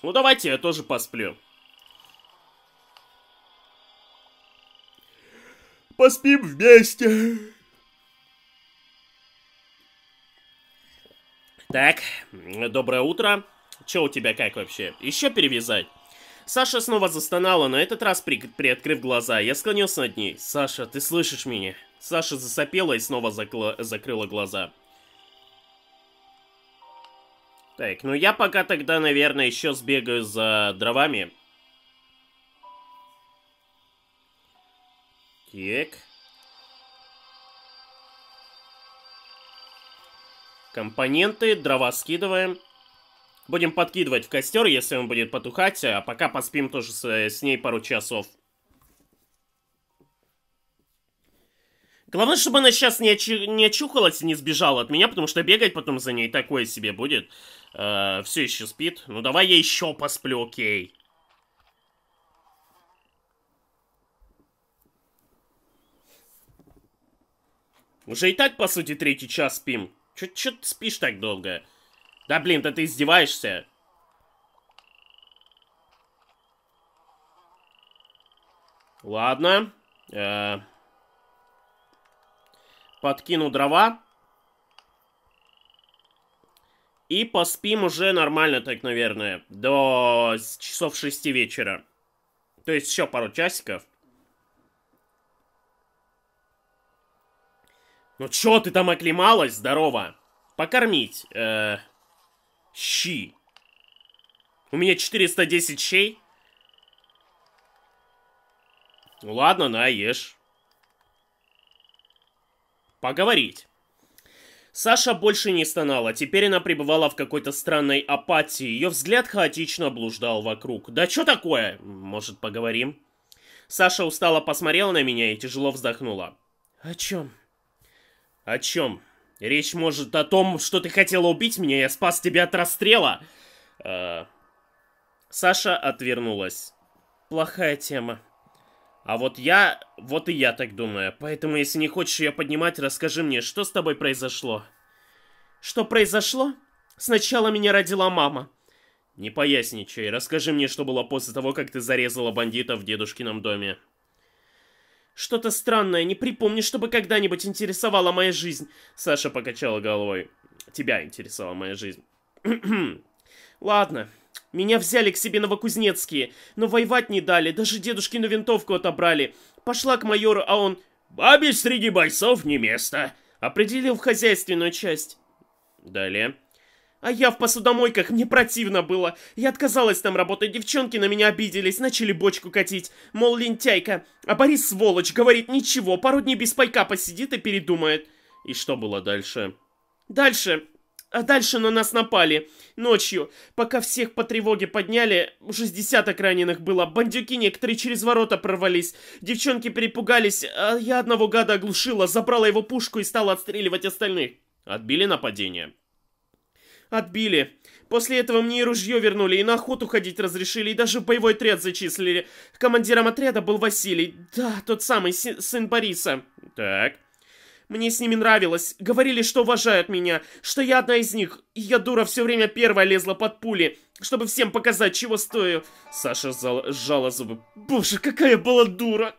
Ну, давайте я тоже посплю. Поспим вместе. Так, доброе утро. Че у тебя как вообще? Еще перевязать? Саша снова застонала, на этот раз при приоткрыв глаза. Я склонился над ней. «Саша, ты слышишь меня?» Саша засопела и снова закрыла глаза. Так, ну я пока тогда, наверное, еще сбегаю за дровами. Компоненты, дрова скидываем. Будем подкидывать в костер, если он будет потухать, а пока поспим тоже с, с ней пару часов. Главное, чтобы она сейчас не, очу не очухалась и не сбежала от меня, потому что бегать потом за ней такое себе будет. Э, все еще спит. Ну давай я еще посплю, окей. Уже и так, по сути, третий час спим. Че ты спишь так долго? Да блин, да ты издеваешься. Ладно. Э -э подкину дрова. И поспим уже нормально так, наверное, до часов 6 вечера. То есть еще пару часиков. Ну чё ты там оклемалась? Здорово. Покормить. Э щи. У меня 410 щей. Ну ладно, на, ешь. Поговорить. Саша больше не стонала, теперь она пребывала в какой-то странной апатии. Ее взгляд хаотично блуждал вокруг. «Да что такое? Может, поговорим?» Саша устало посмотрела на меня и тяжело вздохнула. «О чем?» «О чем? Речь может о том, что ты хотела убить меня, я спас тебя от расстрела?» э... Саша отвернулась. «Плохая тема. А вот я... Вот и я так думаю. Поэтому, если не хочешь ее поднимать, расскажи мне, что с тобой произошло?» «Что произошло? Сначала меня родила мама». «Не поясничай. Расскажи мне, что было после того, как ты зарезала бандита в дедушкином доме». Что-то странное, не припомню, чтобы когда-нибудь интересовала моя жизнь. Саша покачала головой. Тебя интересовала моя жизнь. Ладно. Меня взяли к себе новокузнецкие, но воевать не дали, даже дедушкину винтовку отобрали. Пошла к майору, а он... «Бабе среди бойцов не место!» Определил в хозяйственную часть. Далее. А я в посудомойках, мне противно было. Я отказалась там работать, девчонки на меня обиделись, начали бочку катить. Мол, лентяйка. А Борис сволочь, говорит, ничего, пару дней без пайка посидит и передумает. И что было дальше? Дальше... А дальше на нас напали. Ночью. Пока всех по тревоге подняли, уже с десяток раненых было. Бандюки некоторые через ворота прорвались. Девчонки перепугались, а я одного гада оглушила, забрала его пушку и стала отстреливать остальных. Отбили нападение? Отбили. После этого мне и ружье вернули, и на охоту ходить разрешили, и даже в боевой отряд зачислили. Командиром отряда был Василий. Да, тот самый, сын Бориса. Так. Мне с ними нравилось. Говорили, что уважают меня, что я одна из них. И я, дура, все время первая лезла под пули, чтобы всем показать, чего стою. Саша сжала зубы. Боже, какая была дура.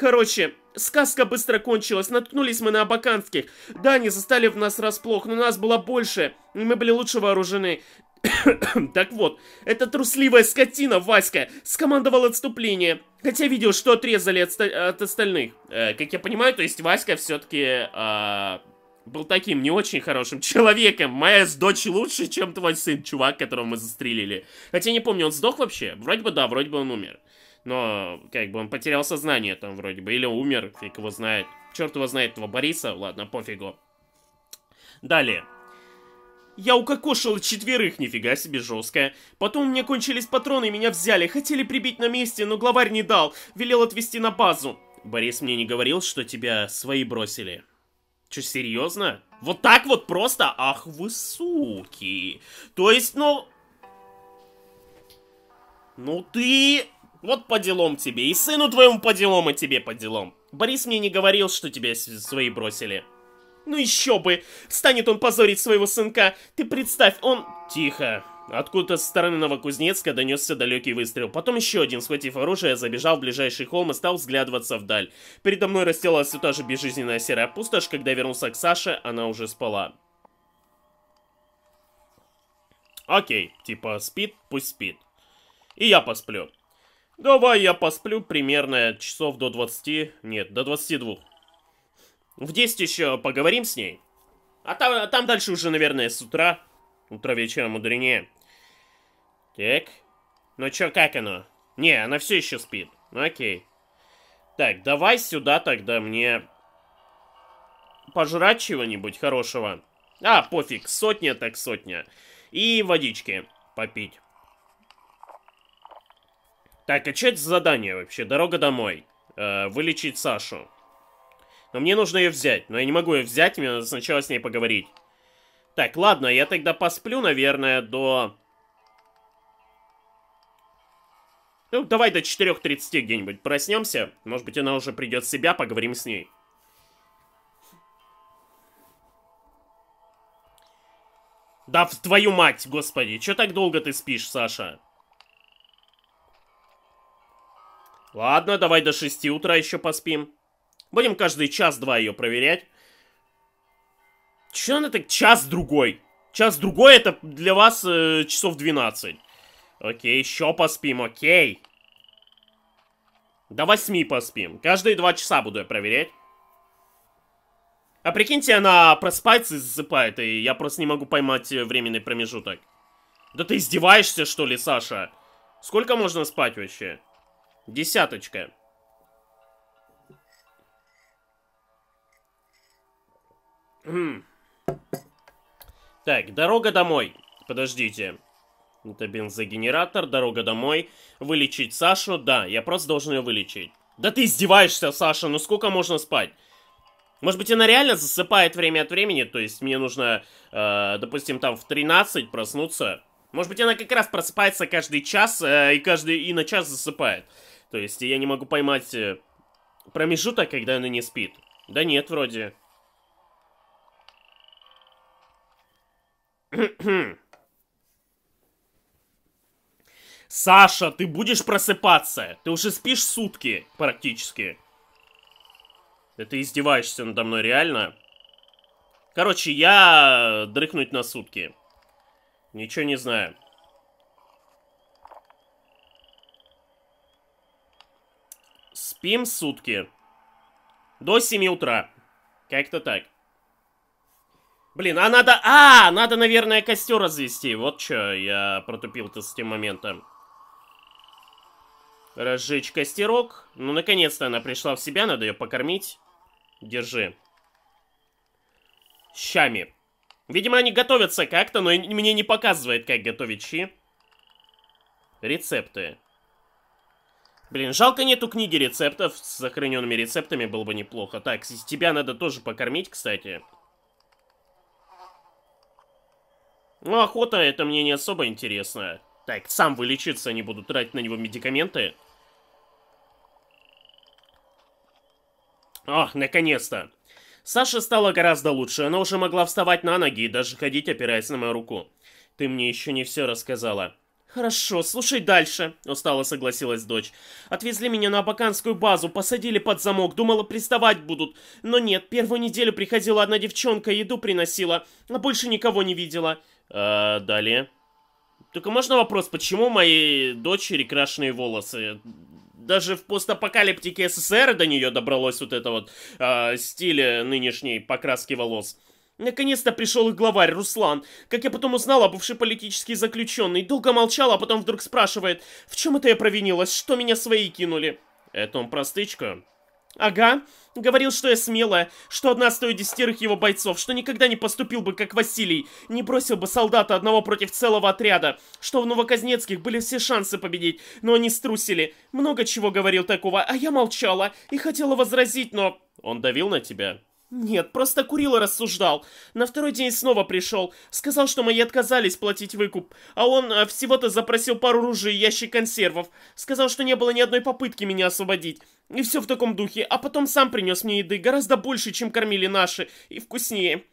Короче, сказка быстро кончилась, наткнулись мы на абаканских. Да, они застали в нас расплох, но нас было больше, и мы были лучше вооружены. так вот, эта трусливая скотина, Васька, скомандовал отступление. Хотя видел, что отрезали от, от остальных. Э, как я понимаю, то есть Васька все-таки э, был таким не очень хорошим человеком. Моя дочь лучше, чем твой сын, чувак, которого мы застрелили. Хотя не помню, он сдох вообще? Вроде бы да, вроде бы он умер. Но, как бы, он потерял сознание там вроде бы. Или умер, фиг его знает. Черт его знает этого Бориса. Ладно, пофигу. Далее. Я укокошил четверых, нифига себе жесткая. Потом у меня кончились патроны, меня взяли. Хотели прибить на месте, но главарь не дал. Велел отвезти на базу. Борис мне не говорил, что тебя свои бросили. Че, серьезно? Вот так вот просто? Ах вы суки. То есть, ну... Ну ты... Вот по делам тебе. И сыну твоему по делам, и тебе по делам. Борис мне не говорил, что тебя свои бросили. Ну еще бы! Станет он позорить своего сынка! Ты представь, он... Тихо. Откуда-то со стороны Новокузнецка донесся далекий выстрел. Потом еще один, схватив оружие, забежал в ближайший холм и стал взглядываться вдаль. Передо мной расстилалась все та же безжизненная серая пустошь. Когда вернулся к Саше, она уже спала. Окей, типа спит, пусть спит. И я посплю. Давай я посплю примерно часов до 20... Нет, до 22. В 10 еще поговорим с ней. А там, там дальше уже, наверное, с утра. Утро вечера мудренее. Так. Ну чё, как оно? Не, она все еще спит. Ну окей. Так, давай сюда тогда мне... Пожрать чего-нибудь хорошего. А, пофиг, сотня так сотня. И водички попить. Так, а что это за задание вообще? Дорога домой. Э, вылечить Сашу. Но мне нужно ее взять. Но я не могу ее взять, мне надо сначала с ней поговорить. Так, ладно, я тогда посплю, наверное, до... Ну, давай до 4.30 где-нибудь проснемся. Может быть, она уже придет в себя, поговорим с ней. Да в твою мать, господи, что так долго ты спишь, Саша? Ладно, давай до 6 утра еще поспим. Будем каждый час-два ее проверять. Че она так час-другой? Час-другой это для вас э, часов 12. Окей, еще поспим, окей. До 8 поспим. Каждые два часа буду я проверять. А прикиньте, она просыпается и засыпает, и я просто не могу поймать э, временный промежуток. Да ты издеваешься, что ли, Саша? Сколько можно спать вообще? Десяточка. Так, дорога домой. Подождите. Это бензогенератор, дорога домой. Вылечить Сашу? Да, я просто должен ее вылечить. Да ты издеваешься, Саша, ну сколько можно спать? Может быть, она реально засыпает время от времени, то есть мне нужно, э, допустим, там в 13 проснуться. Может быть, она как раз просыпается каждый час э, и каждый и на час засыпает. То есть я не могу поймать э, промежуток, когда она не спит. Да нет, вроде. Саша, ты будешь просыпаться? Ты уже спишь сутки, практически. Да ты издеваешься надо мной, реально? Короче, я дрыхнуть на сутки. Ничего не знаю. Спим сутки. До 7 утра. Как-то так. Блин, а надо... А, надо, наверное, костер развести. Вот что я протупил-то с тем моментом. Разжечь костерок. Ну, наконец-то она пришла в себя, надо ее покормить. Держи. Щами. Видимо, они готовятся как-то, но мне не показывает, как готовить щи. Рецепты. Блин, жалко нету книги рецептов. С сохраненными рецептами было бы неплохо. Так, тебя надо тоже покормить, кстати. Ну, охота, это мне не особо интересно. Так, сам вылечиться, не буду тратить на него медикаменты. О, наконец-то. Саша стала гораздо лучше, она уже могла вставать на ноги и даже ходить, опираясь на мою руку. Ты мне еще не все рассказала. «Хорошо, слушай дальше», — устало согласилась дочь. «Отвезли меня на Абаканскую базу, посадили под замок, думала, приставать будут. Но нет, первую неделю приходила одна девчонка, еду приносила, а больше никого не видела. А, далее. Только можно вопрос, почему моей дочери крашеные волосы? Даже в постапокалиптике СССР до нее добралось вот это вот э, стиль нынешней покраски волос. Наконец-то пришел их главарь, Руслан. Как я потом узнала, бывший политический заключенный. Долго молчал, а потом вдруг спрашивает, в чем это я провинилась, что меня свои кинули? Это он простычка? Ага. Говорил, что я смелая, что одна стоит десятерых его бойцов, что никогда не поступил бы, как Василий, не бросил бы солдата одного против целого отряда, что в Новокознецких были все шансы победить, но они струсили. Много чего говорил такого, а я молчала и хотела возразить, но... Он давил на тебя? Нет, просто курил и рассуждал. На второй день снова пришел. Сказал, что мои отказались платить выкуп. А он а, всего-то запросил пару ружей и ящик консервов. Сказал, что не было ни одной попытки меня освободить. И все в таком духе. А потом сам принес мне еды, гораздо больше, чем кормили наши. И вкуснее.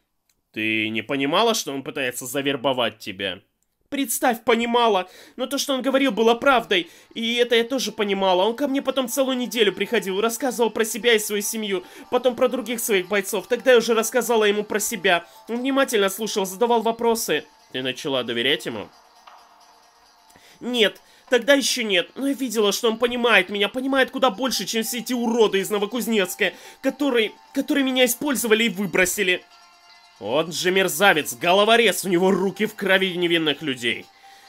Ты не понимала, что он пытается завербовать тебя? Представь, понимала. Но то, что он говорил, было правдой. И это я тоже понимала. Он ко мне потом целую неделю приходил, рассказывал про себя и свою семью. Потом про других своих бойцов. Тогда я уже рассказала ему про себя. Он внимательно слушал, задавал вопросы. Ты начала доверять ему? Нет, тогда еще нет. Но я видела, что он понимает меня, понимает куда больше, чем все эти уроды из Новокузнецка, которые... которые меня использовали и выбросили. Он же мерзавец, головорез, у него руки в крови невинных людей.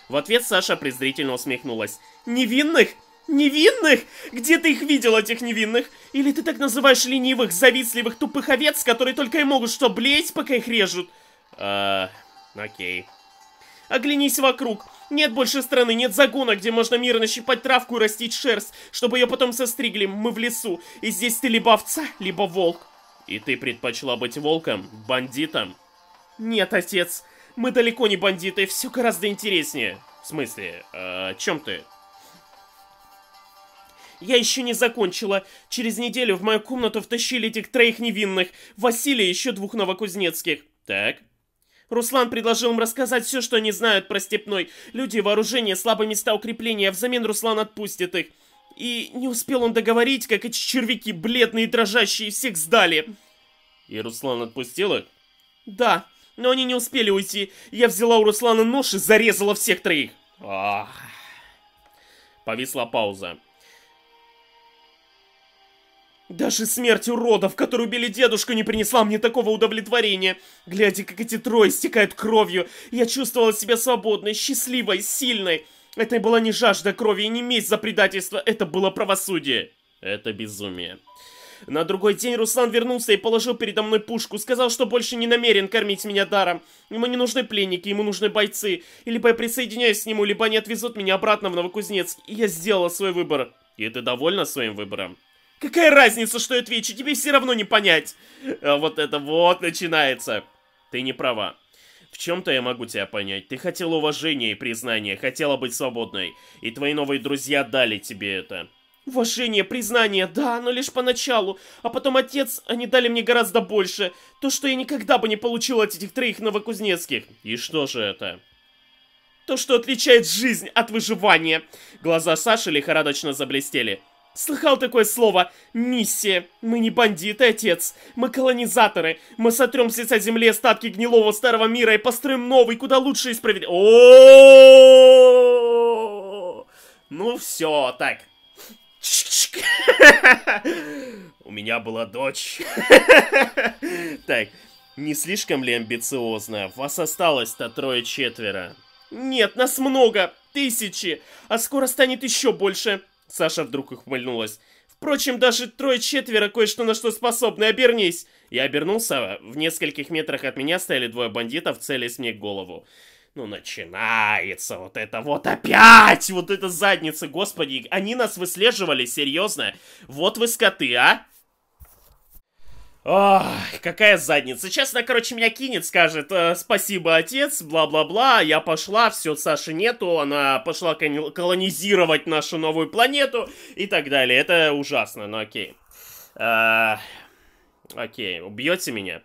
В ответ Саша презрительно усмехнулась. Невинных? Невинных? Где ты их видел, этих невинных? Или ты так называешь ленивых, завистливых, тупых овец, которые только и могут что блеять, пока их режут? Э, окей. Оглянись вокруг. Нет больше страны, нет загона, где можно мирно щипать травку и растить шерсть, чтобы ее потом состригли. Мы в лесу, и здесь ты либо овца, либо волк. И ты предпочла быть волком? Бандитом? Нет, отец. Мы далеко не бандиты, все гораздо интереснее. В смысле, э, о чем ты? Я еще не закончила. Через неделю в мою комнату втащили этих троих невинных. Василия и еще двух новокузнецких. Так. Руслан предложил им рассказать все, что они знают про Степной. Люди, вооружение, слабые места укрепления. Взамен Руслан отпустит их. И не успел он договорить, как эти червяки, бледные и дрожащие, всех сдали. И Руслан отпустил их? Да, но они не успели уйти. Я взяла у Руслана нож и зарезала всех троих. Ах. Повисла пауза. Даже смерть уродов, которую убили дедушку, не принесла мне такого удовлетворения. Глядя, как эти трое стекают кровью, я чувствовала себя свободной, счастливой, сильной. Это была не жажда крови и не месть за предательство, это было правосудие. Это безумие. На другой день Руслан вернулся и положил передо мной пушку, сказал, что больше не намерен кормить меня даром. Ему не нужны пленники, ему нужны бойцы. И либо я присоединяюсь к нему, либо они отвезут меня обратно в Новокузнецк. И я сделала свой выбор. И ты довольна своим выбором? Какая разница, что я отвечу, тебе все равно не понять. А вот это вот начинается. Ты не права. В чем-то я могу тебя понять. Ты хотела уважения и признания, хотела быть свободной. И твои новые друзья дали тебе это. Уважение, признание, да, но лишь поначалу. А потом отец, они дали мне гораздо больше. То, что я никогда бы не получил от этих троих новокузнецких. И что же это? То, что отличает жизнь от выживания. Глаза Саши лихорадочно заблестели. Слыхал такое слово «миссия». Мы не бандиты, отец. Мы колонизаторы. Мы сотрем с лица земли остатки гнилого старого мира и построим новый, куда лучше и справедливый. О, Ну все, так. У меня была дочь. Так, не слишком ли амбициозно? Вас осталось-то трое-четверо. Нет, нас много. Тысячи. А скоро станет еще больше. Саша вдруг ухмыльнулась. Впрочем, даже трое-четверо кое-что на что способны. Обернись. Я обернулся. В нескольких метрах от меня стояли двое бандитов, целясь мне в голову. Ну, начинается вот это вот опять! Вот эта задница, господи. Они нас выслеживали, серьезно? Вот вы скоты, а? Ох, какая задница. Сейчас она, короче, меня кинет, скажет, э, спасибо, отец, бла-бла-бла, я пошла, все, Саши нету, она пошла колонизировать нашу новую планету и так далее. Это ужасно, но окей. А, окей, убьете меня?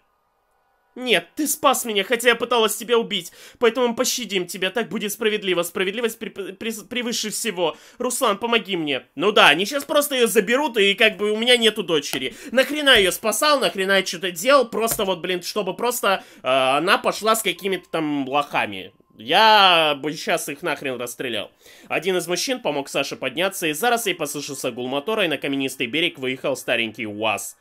Нет, ты спас меня, хотя я пыталась тебя убить. Поэтому пощадим тебя, так будет справедливо. Справедливость при при превыше всего. Руслан, помоги мне. Ну да, они сейчас просто ее заберут, и как бы у меня нету дочери. Нахрена ее спасал, нахрена я что-то делал, просто вот, блин, чтобы просто э, она пошла с какими-то там лохами. Я бы сейчас их нахрен расстрелял. Один из мужчин помог Саше подняться, и зараз ей послышался гул мотора, и на каменистый берег выехал старенький УАЗ.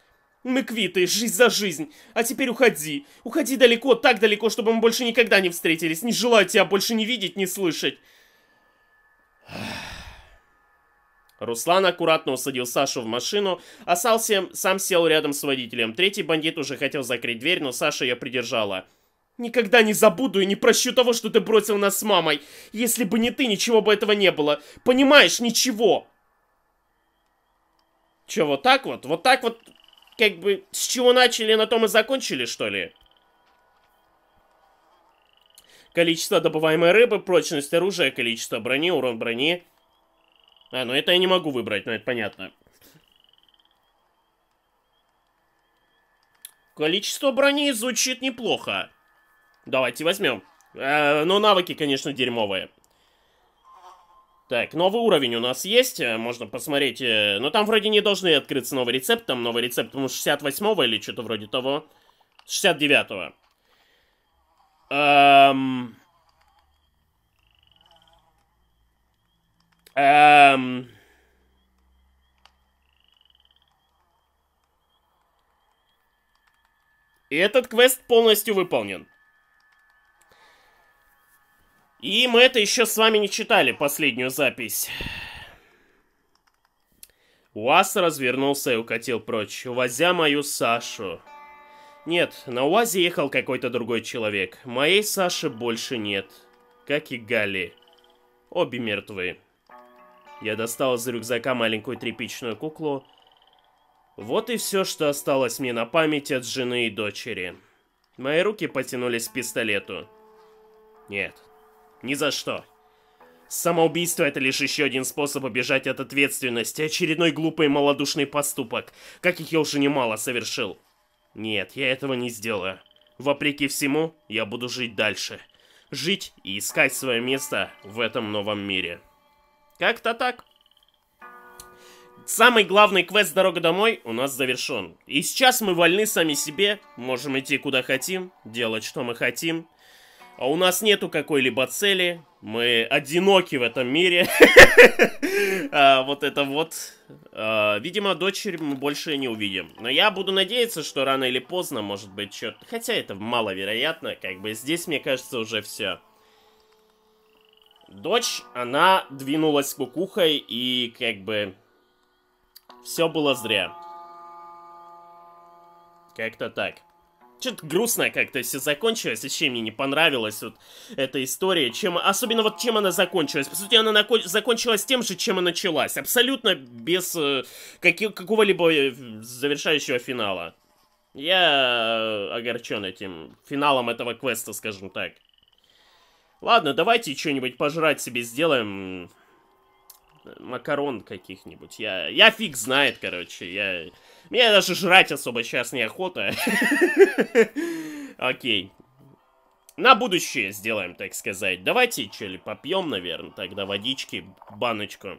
Мы квиты, жизнь за жизнь. А теперь уходи. Уходи далеко, так далеко, чтобы мы больше никогда не встретились. Не желаю тебя больше не видеть, не слышать. Руслан аккуратно усадил Сашу в машину, а Салси сам сел рядом с водителем. Третий бандит уже хотел закрыть дверь, но Саша ее придержала. «Никогда не забуду и не прощу того, что ты бросил нас с мамой. Если бы не ты, ничего бы этого не было. Понимаешь, ничего!» Че, вот так вот? Вот так вот, как бы, с чего начали, на том и закончили, что ли? Количество добываемой рыбы, прочность оружия, количество брони, урон брони. А, ну это я не могу выбрать, но это понятно. Количество брони звучит неплохо. Давайте возьмем. Э, но навыки, конечно, дерьмовые. Так, новый уровень у нас есть, э, можно посмотреть. Э, но там вроде не должны открыться новый рецепт. Там новый рецепт, по-моему, 68-го или что-то вроде того. 69-го. Эм... Эм... И этот квест полностью выполнен. И мы это еще с вами не читали, последнюю запись. УАЗ развернулся и укатил прочь, увозя мою Сашу. Нет, на УАЗе ехал какой-то другой человек. Моей Саши больше нет. Как и Гали. Обе мертвые. Я достал из рюкзака маленькую тряпичную куклу. Вот и все, что осталось мне на память от жены и дочери. Мои руки потянулись к пистолету. Нет, ни за что. Самоубийство — это лишь еще один способ убежать от ответственности, очередной глупый малодушный поступок, каких я уже немало совершил. Нет, я этого не сделаю. Вопреки всему, я буду жить дальше. Жить и искать свое место в этом новом мире. Как-то так. Самый главный квест «Дорога домой» у нас завершен. И сейчас мы вольны сами себе, можем идти куда хотим, делать что мы хотим. А у нас нету какой-либо цели, мы одиноки в этом мире. а, вот это вот. А, видимо, дочерь мы больше не увидим. Но я буду надеяться, что рано или поздно, может быть, что-то... Хотя это маловероятно, как бы здесь, мне кажется, уже все. Дочь, она двинулась кукухой, и как бы все было зря. Как-то так. Что-то грустно как-то все закончилось, вообще мне не понравилась вот эта история, чем, особенно вот чем она закончилась. По сути, она закончилась тем же, чем и началась, абсолютно без э, какого-либо э, завершающего финала. Я огорчен этим финалом этого квеста, скажем так. Ладно, давайте что-нибудь пожрать себе сделаем. Макарон каких-нибудь. Я, я фиг знает, короче. Я... Мне даже жрать особо сейчас неохота. Окей. На будущее сделаем, так сказать. Давайте, что ли, попьем, наверное, тогда водички, баночку.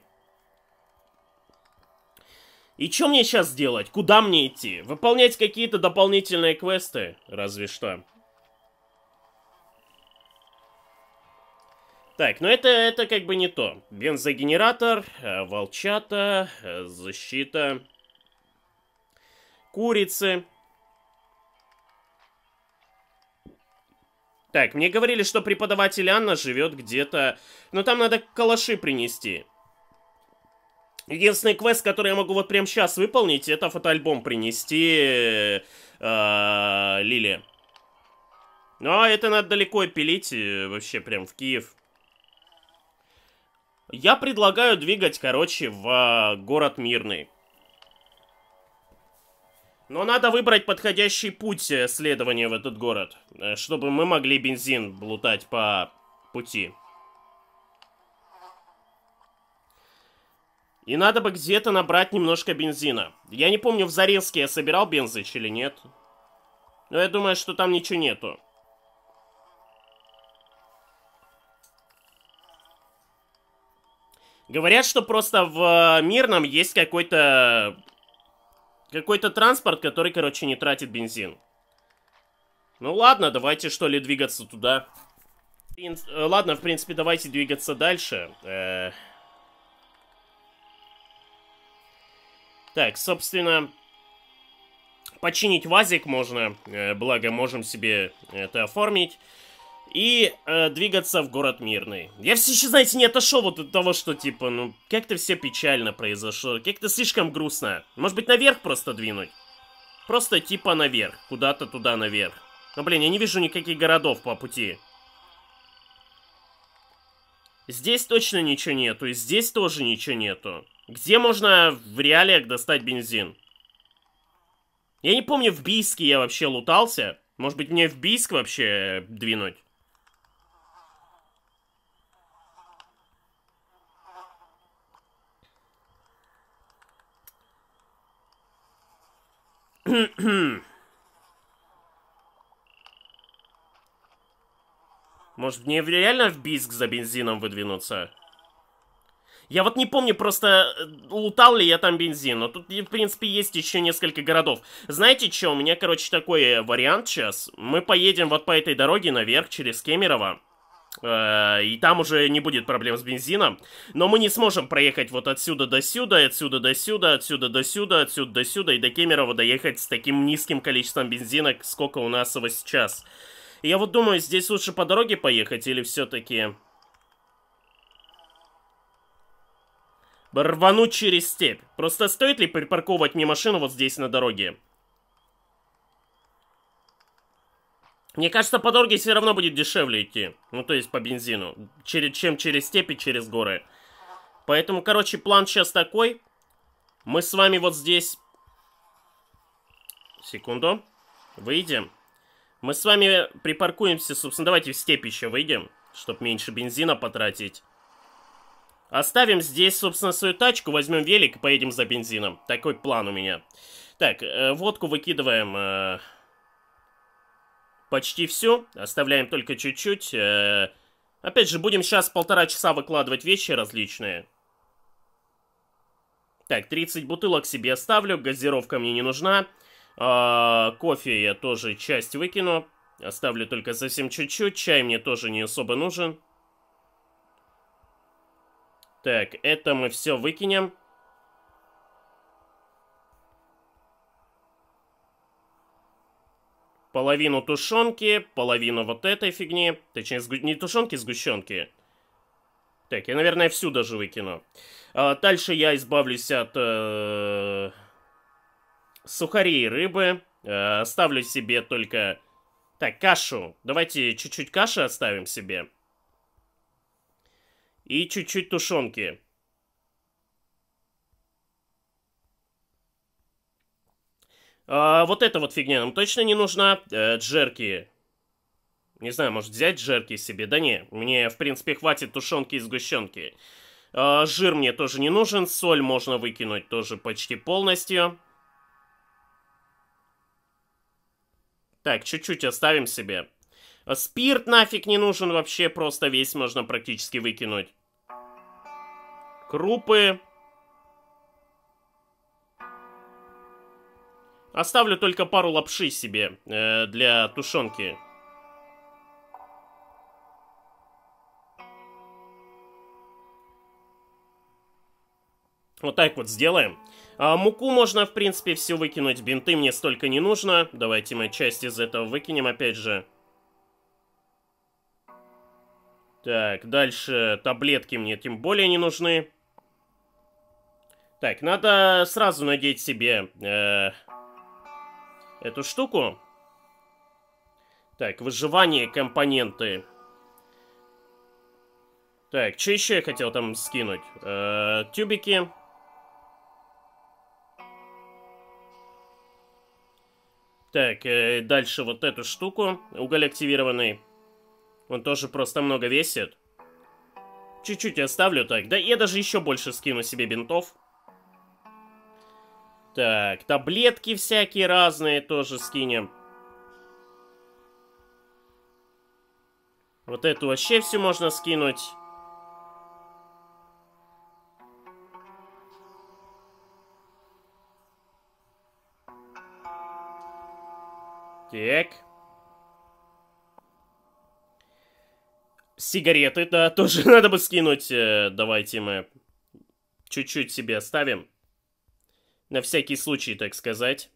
И что мне сейчас делать? Куда мне идти? Выполнять какие-то дополнительные квесты? Разве что. Так, ну это, это как бы не то. Бензогенератор, э, волчата, э, защита, курицы. Так, мне говорили, что преподаватель Анна живет где-то... Но там надо калаши принести. Единственный квест, который я могу вот прямо сейчас выполнить, это фотоальбом принести э, Лиле. Но это надо далеко пилить, вообще прям в Киев. Я предлагаю двигать, короче, в э, город Мирный. Но надо выбрать подходящий путь э, следования в этот город, э, чтобы мы могли бензин блутать по пути. И надо бы где-то набрать немножко бензина. Я не помню, в Заринске я собирал бензыч или нет. Но я думаю, что там ничего нету. Говорят, что просто в Мирном есть какой-то... Какой-то транспорт, который, короче, не тратит бензин. Ну ладно, давайте что ли двигаться туда. Э, ладно, в принципе, давайте двигаться дальше. Э... Так, собственно, починить вазик можно, э, благо можем себе это оформить. И э, двигаться в город Мирный. Я все еще, знаете, не отошел вот от того, что, типа, ну, как-то все печально произошло, как-то слишком грустно. Может быть, наверх просто двинуть? Просто, типа, наверх, куда-то туда наверх. Но, блин, я не вижу никаких городов по пути. Здесь точно ничего нету, и здесь тоже ничего нету. Где можно в реалиях достать бензин? Я не помню, в Бийске я вообще лутался. Может быть, мне в Бийск вообще двинуть? Может, мне реально в Бийск за бензином выдвинуться? Я вот не помню просто, э, лутал ли я там бензин, но тут, в принципе, есть еще несколько городов. Знаете что, у меня, короче, такой вариант сейчас. Мы поедем вот по этой дороге наверх, через Кемерово. Э, и там уже не будет проблем с бензином. Но мы не сможем проехать вот отсюда до сюда, отсюда до сюда, отсюда до сюда, отсюда до сюда и до Кемерово доехать с таким низким количеством бензина, сколько у нас его сейчас. Я вот думаю, здесь лучше по дороге поехать или все-таки... Рвануть через степь. Просто стоит ли припарковывать мне машину вот здесь на дороге? Мне кажется, по дороге все равно будет дешевле идти. Ну, то есть по бензину. Через, чем через степи, через горы. Поэтому, короче, план сейчас такой. Мы с вами вот здесь... Секунду. Выйдем. Мы с вами припаркуемся, собственно, давайте в степь еще выйдем, чтобы меньше бензина потратить. Оставим здесь, собственно, свою тачку, возьмем велик и поедем за бензином. Такой план у меня. Так, э, водку выкидываем э, почти всю. Оставляем только чуть-чуть. Э, опять же, будем сейчас полтора часа выкладывать вещи различные. Так, 30 бутылок себе оставлю, газировка мне не нужна. А, кофе я тоже часть выкину. Оставлю только совсем чуть-чуть. Чай мне тоже не особо нужен. Так, это мы все выкинем. Половину тушенки, половину вот этой фигни. Точнее, сгу... не тушенки, сгущенки. Так, я, наверное, всю даже выкину. А, дальше я избавлюсь от... Э сухари и рыбы. Э, оставлю себе только... Так, кашу. Давайте чуть-чуть каши оставим себе. И чуть-чуть тушенки. А, вот эта вот фигня нам точно не нужна. Э, джерки. Не знаю, может взять джерки себе? Да не, мне, в принципе, хватит тушенки и сгущенки. А, жир мне тоже не нужен. Соль можно выкинуть тоже почти полностью. Так, чуть-чуть оставим себе. А спирт нафиг не нужен вообще, просто весь можно практически выкинуть. Крупы. Оставлю только пару лапши себе э, для тушенки. Вот так вот сделаем. А, муку можно, в принципе, все выкинуть. Бинты мне столько не нужно. Давайте мы часть из этого выкинем, опять же. Так, дальше таблетки мне тем более не нужны. Так, надо сразу надеть себе э, эту штуку. Так, выживание, компоненты. Так, что еще я хотел там скинуть? Э, тюбики. Так, э, дальше вот эту штуку, уголь активированный. Он тоже просто много весит. Чуть-чуть оставлю так. Да я даже еще больше скину себе бинтов. Так, таблетки всякие разные тоже скинем. Вот эту вообще все можно скинуть. Так. Сигареты, да, тоже надо бы скинуть. Э, давайте мы чуть-чуть себе оставим. На всякий случай, так сказать.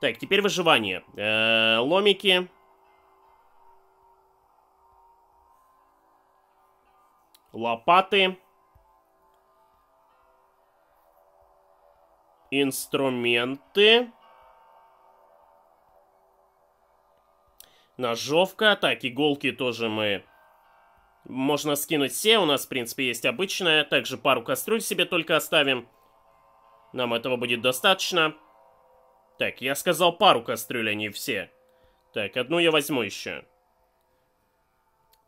Так, теперь выживание. Э ломики. Лопаты. Инструменты. Ножовка. Так, иголки тоже мы... Можно скинуть все. У нас, в принципе, есть обычная. Также пару кастрюль себе только оставим. Нам этого будет достаточно. Так, я сказал пару кастрюль, а не все. Так, одну я возьму еще.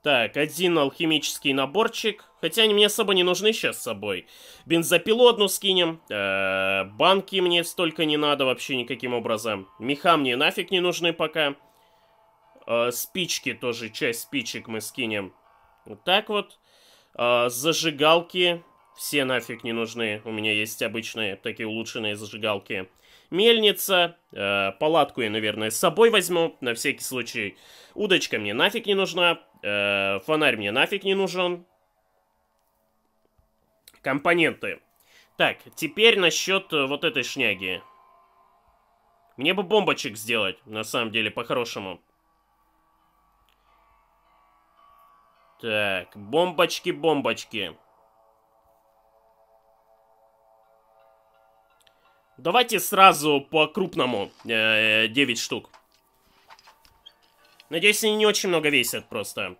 Так, один алхимический наборчик. Хотя они мне особо не нужны сейчас с собой. Бензопилу одну скинем. Э банки мне столько не надо вообще никаким образом. Меха мне нафиг не нужны пока. Э спички тоже, часть спичек мы скинем. Вот так вот. Э зажигалки. Все нафиг не нужны. У меня есть обычные такие улучшенные зажигалки. Мельница. Э, палатку я, наверное, с собой возьму. На всякий случай. Удочка мне нафиг не нужна. Э, фонарь мне нафиг не нужен. Компоненты. Так, теперь насчет э, вот этой шняги. Мне бы бомбочек сделать, на самом деле, по-хорошему. Так, бомбочки-бомбочки. Давайте сразу по крупному. Э -э, 9 штук. Надеюсь, они не очень много весят просто.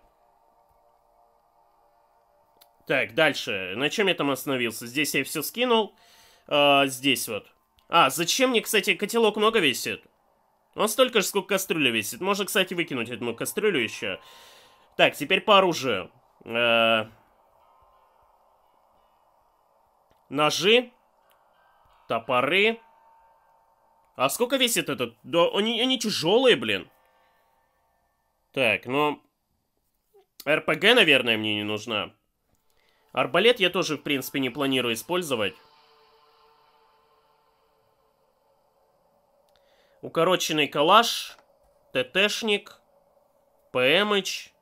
Так, дальше. На чем я там остановился? Здесь я все скинул. А, здесь вот. А, зачем мне, кстати, котелок много весит? Он столько же, сколько кастрюля весит. Можно, кстати, выкинуть эту кастрюлю еще. Так, теперь по оружию. А... Ножи. Топоры. А сколько весит этот? Да, они, они тяжелые, блин. Так, ну... РПГ, наверное, мне не нужна. Арбалет я тоже, в принципе, не планирую использовать. Укороченный калаш, ТТшник, ПМыч.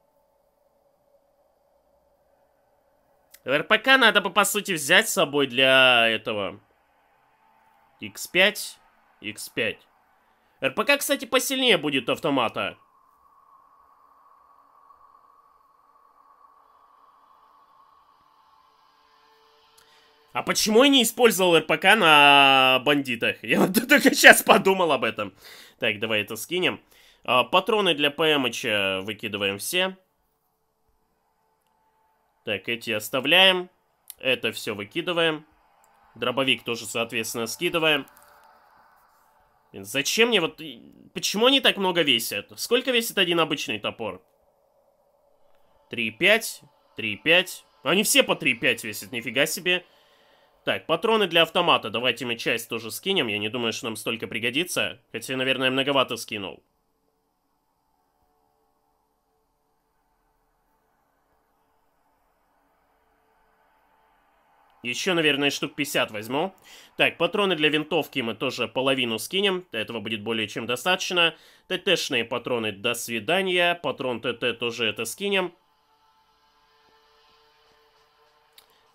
РПК надо бы, по сути, взять с собой для этого. X5, X5. РПК, кстати, посильнее будет автомата. А почему я не использовал РПК на бандитах? Я вот только сейчас подумал об этом. Так, давай это скинем. А, патроны для ПМЧа выкидываем все. Так, эти оставляем. Это все выкидываем. Дробовик тоже, соответственно, скидываем. Зачем мне вот... Почему они так много весят? Сколько весит один обычный топор? 3,5. 3,5. Они все по 3,5 весят, нифига себе. Так, патроны для автомата. Давайте мы часть тоже скинем. Я не думаю, что нам столько пригодится. Хотя, наверное, многовато скинул. Еще, наверное, штук 50 возьму. Так, патроны для винтовки мы тоже половину скинем. Этого будет более чем достаточно. ТТ-шные патроны до свидания. Патрон ТТ тоже это скинем.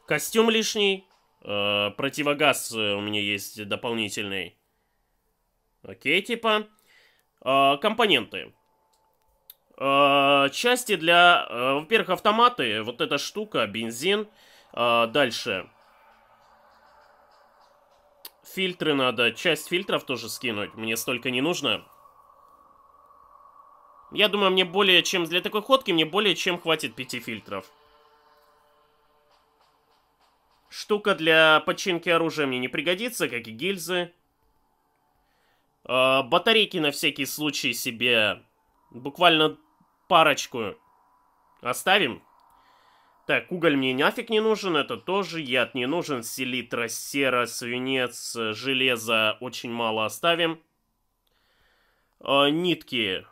Костюм лишний. Э, противогаз э, у меня есть дополнительный. Окей, типа. Э, компоненты. Э, части для, э, во-первых, автоматы. Вот эта штука, бензин. Дальше. Фильтры надо. Часть фильтров тоже скинуть. Мне столько не нужно. Я думаю, мне более чем... Для такой ходки мне более чем хватит пяти фильтров. Штука для починки оружия мне не пригодится, как и гильзы. Э, батарейки на всякий случай себе буквально парочку оставим. Так, уголь мне нафиг не нужен, это тоже, яд не нужен, селитра, сера, свинец, железо очень мало оставим. Э, нитки.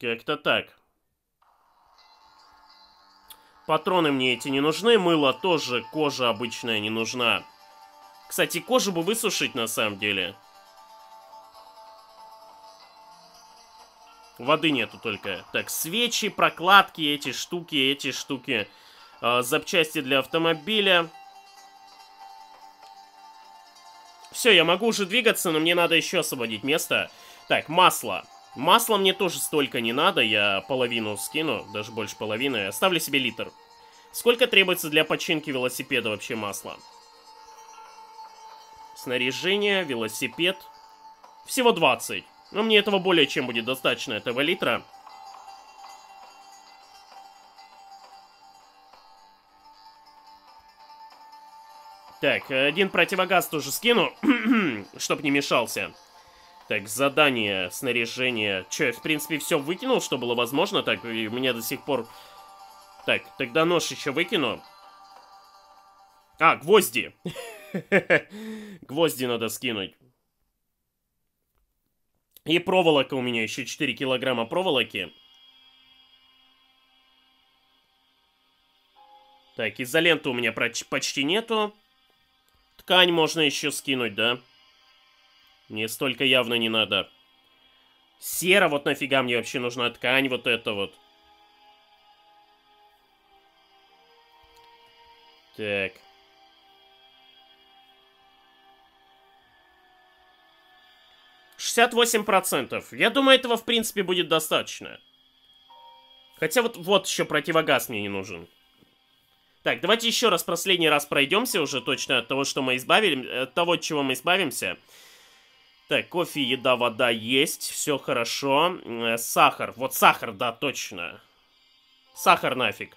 Как-то так. Патроны мне эти не нужны, мыло тоже, кожа обычная не нужна. Кстати, кожу бы высушить на самом деле. Воды нету только. Так, свечи, прокладки, эти штуки, эти штуки. Э, запчасти для автомобиля. Все, я могу уже двигаться, но мне надо еще освободить место. Так, масло. Масла мне тоже столько не надо, я половину скину, даже больше половины. Оставлю себе литр. Сколько требуется для починки велосипеда вообще масла? Снаряжение, велосипед. Всего 20. Но мне этого более чем будет достаточно, этого литра. Так, один противогаз тоже скину, чтоб не мешался. Так, задание, снаряжение. Че, я, в принципе, все выкинул, что было возможно. Так, и у меня до сих пор... Так, тогда нож еще выкину. А, гвозди. Гвозди надо скинуть. И проволока у меня, еще 4 килограмма проволоки. Так, изоленты у меня почти нету. Ткань можно еще скинуть, да? Мне столько явно не надо. Сера, вот нафига мне вообще нужна ткань, вот это вот. Так. Шестьдесят восемь процентов. Я думаю, этого в принципе будет достаточно. Хотя вот, вот еще противогаз мне не нужен. Так, давайте еще раз последний раз пройдемся уже точно от того, что мы избавили, от того, от чего мы избавимся. Так, кофе, еда, вода есть, все хорошо. Э, сахар, вот сахар, да, точно. Сахар нафиг.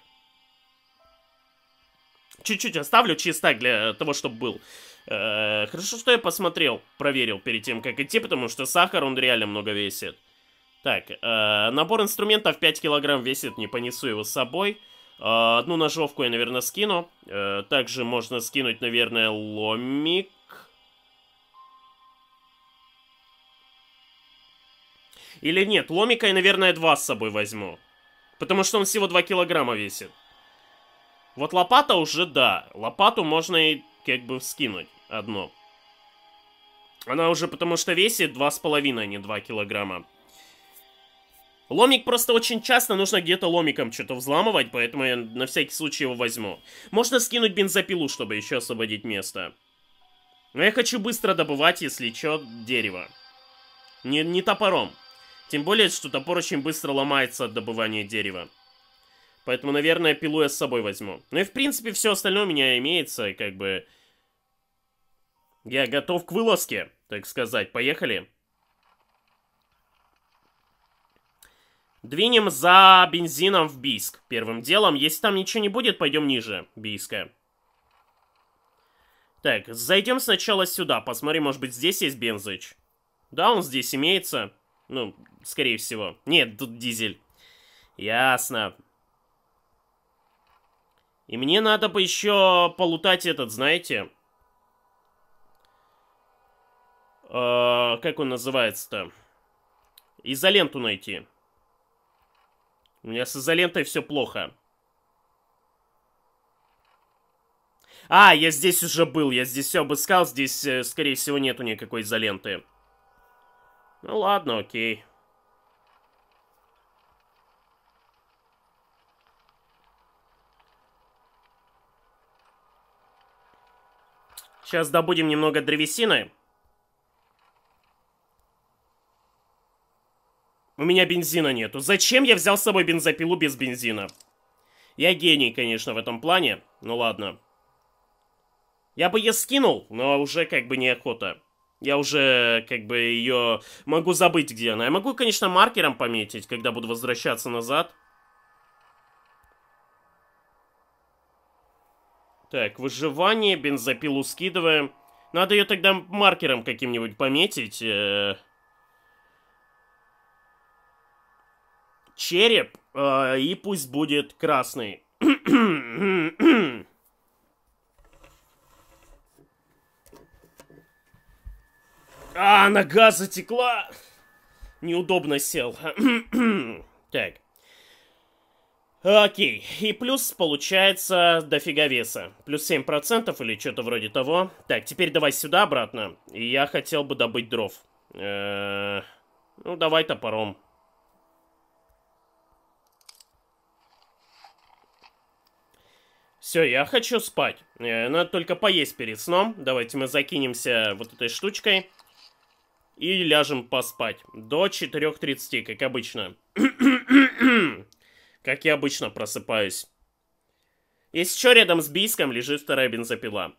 Чуть-чуть оставлю чисто для того, чтобы был. Э, хорошо, что я посмотрел, проверил перед тем, как идти, потому что сахар, он реально много весит. Так, э, набор инструментов 5 килограмм весит, не понесу его с собой. А, одну ножовку я, наверное, скину. Э, также можно скинуть, наверное, ломик. Или нет, ломика я, наверное, два с собой возьму. Потому что он всего 2 килограмма весит. Вот лопата уже да. Лопату можно и как бы скинуть одну. Она уже потому что весит 2,5, а не 2 килограмма. Ломик просто очень часто нужно где-то ломиком что-то взламывать, поэтому я на всякий случай его возьму. Можно скинуть бензопилу, чтобы еще освободить место. Но я хочу быстро добывать, если что, дерево. Не, не топором. Тем более, что топор очень быстро ломается от добывания дерева. Поэтому, наверное, пилу я с собой возьму. Ну и, в принципе, все остальное у меня имеется, как бы... Я готов к вылазке, так сказать. Поехали. Двинем за бензином в Бийск. Первым делом, если там ничего не будет, пойдем ниже Бийска. Так, зайдем сначала сюда, посмотрим, может быть, здесь есть бензыч. Да, он здесь имеется. Ну, скорее всего. Нет, тут дизель. Ясно. И мне надо бы еще полутать этот, знаете... Э, как он называется-то? Изоленту найти. У меня с изолентой все плохо. А, я здесь уже был, я здесь все обыскал, здесь, э, скорее всего, нету никакой изоленты. Ну ладно, окей. Сейчас добудем немного древесины. У меня бензина нету. Зачем я взял с собой бензопилу без бензина? Я гений, конечно, в этом плане. Ну ладно. Я бы ее скинул, но уже как бы неохота. Я уже как бы ее могу забыть, где она. Я могу, конечно, маркером пометить, когда буду возвращаться назад. Так, выживание, бензопилу скидываем. Надо ее тогда маркером каким-нибудь пометить. Э -э череп, э, и пусть будет красный. а, нога затекла. Неудобно сел. так. Окей, и плюс получается дофига веса. Плюс 7% или что-то вроде того. Так, теперь давай сюда обратно. Я хотел бы добыть дров. Ну, давай топором. Все, я хочу спать. Надо только поесть перед сном. Давайте мы закинемся вот этой штучкой. и ляжем поспать. До 4.30, как обычно. как я обычно просыпаюсь. Что, рядом с Бийском лежит вторая бензопила.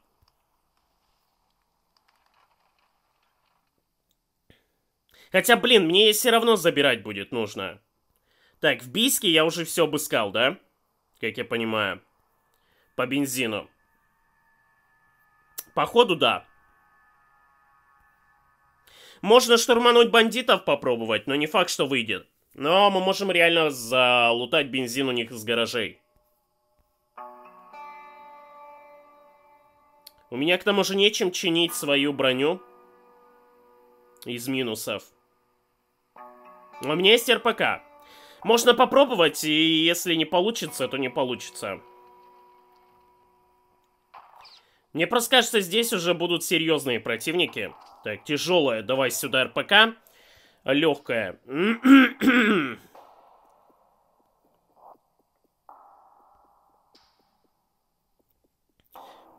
Хотя, блин, мне все равно забирать будет нужно. Так, в Бийске я уже все обыскал, да? Как я понимаю. По бензину. Походу, да. Можно штурмануть бандитов попробовать, но не факт, что выйдет. Но мы можем реально залутать бензин у них из гаражей. У меня к тому же нечем чинить свою броню. Из минусов. У меня есть РПК. Можно попробовать, и если не получится, то не получится. Мне просто кажется, здесь уже будут серьезные противники. Так, тяжелая, давай сюда РПК. Легкая.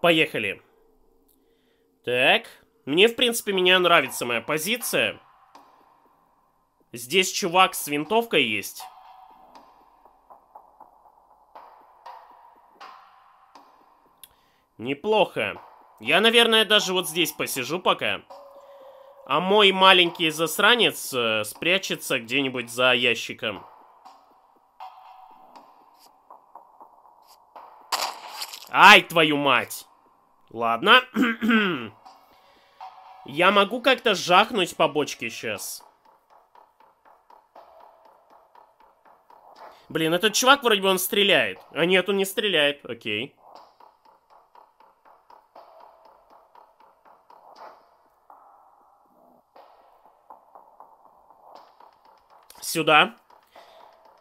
Поехали. Так. Мне, в принципе, меня нравится моя позиция. Здесь чувак с винтовкой есть. Неплохо. Я, наверное, даже вот здесь посижу пока. А мой маленький засранец э, спрячется где-нибудь за ящиком. Ай, твою мать! Ладно. Я могу как-то жахнуть по бочке сейчас. Блин, этот чувак вроде бы он стреляет. А нет, он не стреляет. Окей. Сюда.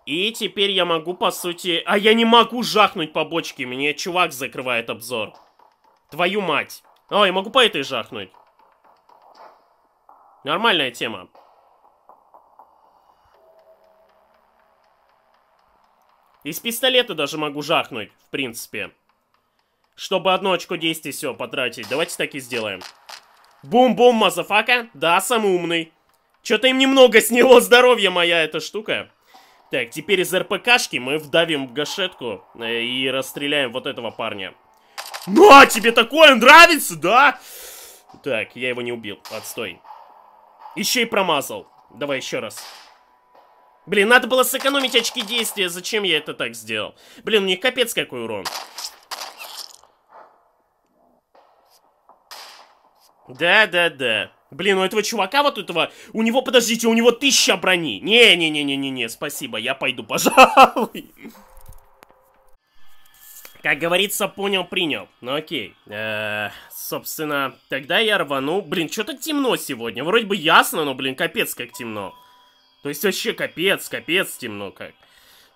И теперь я могу, по сути... А я не могу жахнуть по бочке. Мне чувак закрывает обзор. Твою мать. О, я могу по этой жахнуть. Нормальная тема. Из пистолета даже могу жахнуть, в принципе. Чтобы одно очко действия все потратить. Давайте так и сделаем. Бум-бум, motherfucka. Да, самый умный. Что-то им немного сняло здоровья моя эта штука. Так, теперь из РПКшки мы вдавим гашетку э, и расстреляем вот этого парня. Ну, а тебе такое нравится, да? Так, я его не убил. Отстой. Еще и промазал. Давай еще раз. Блин, надо было сэкономить очки действия. Зачем я это так сделал? Блин, у них капец какой урон. Да-да-да. Блин, у этого чувака вот этого... У него, подождите, у него тысяча брони. Не-не-не-не-не-не, спасибо, я пойду, пожалуй. Как говорится, понял, принял. Ну окей. Э -э, собственно, тогда я рвану. Блин, что так темно сегодня? Вроде бы ясно, но, блин, капец как темно. То есть вообще капец, капец темно как.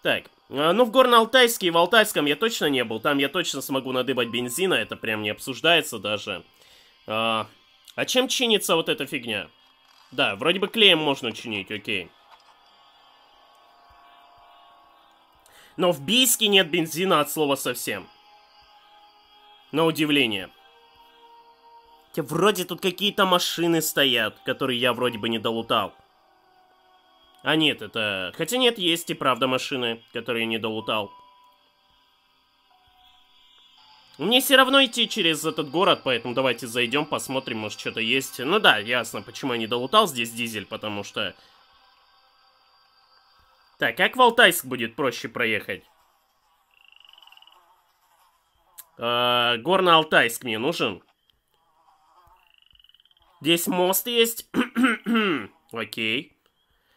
Так, э, ну в Горно-Алтайске и в Алтайском я точно не был. Там я точно смогу надыбать бензина, это прям не обсуждается даже. А, чем чинится вот эта фигня? Да, вроде бы клеем можно чинить, окей. Но в Бийске нет бензина от слова совсем. На удивление. Хотя вроде тут какие-то машины стоят, которые я вроде бы не долутал. А нет, это... Хотя нет, есть и правда машины, которые я не долутал. Мне все равно идти через этот город, поэтому давайте зайдем, посмотрим, может что-то есть. Ну да, ясно, почему я не долутал здесь дизель, потому что так, как в Алтайск будет проще проехать? Э, Горно-Алтайск мне нужен. Здесь мост есть. Окей.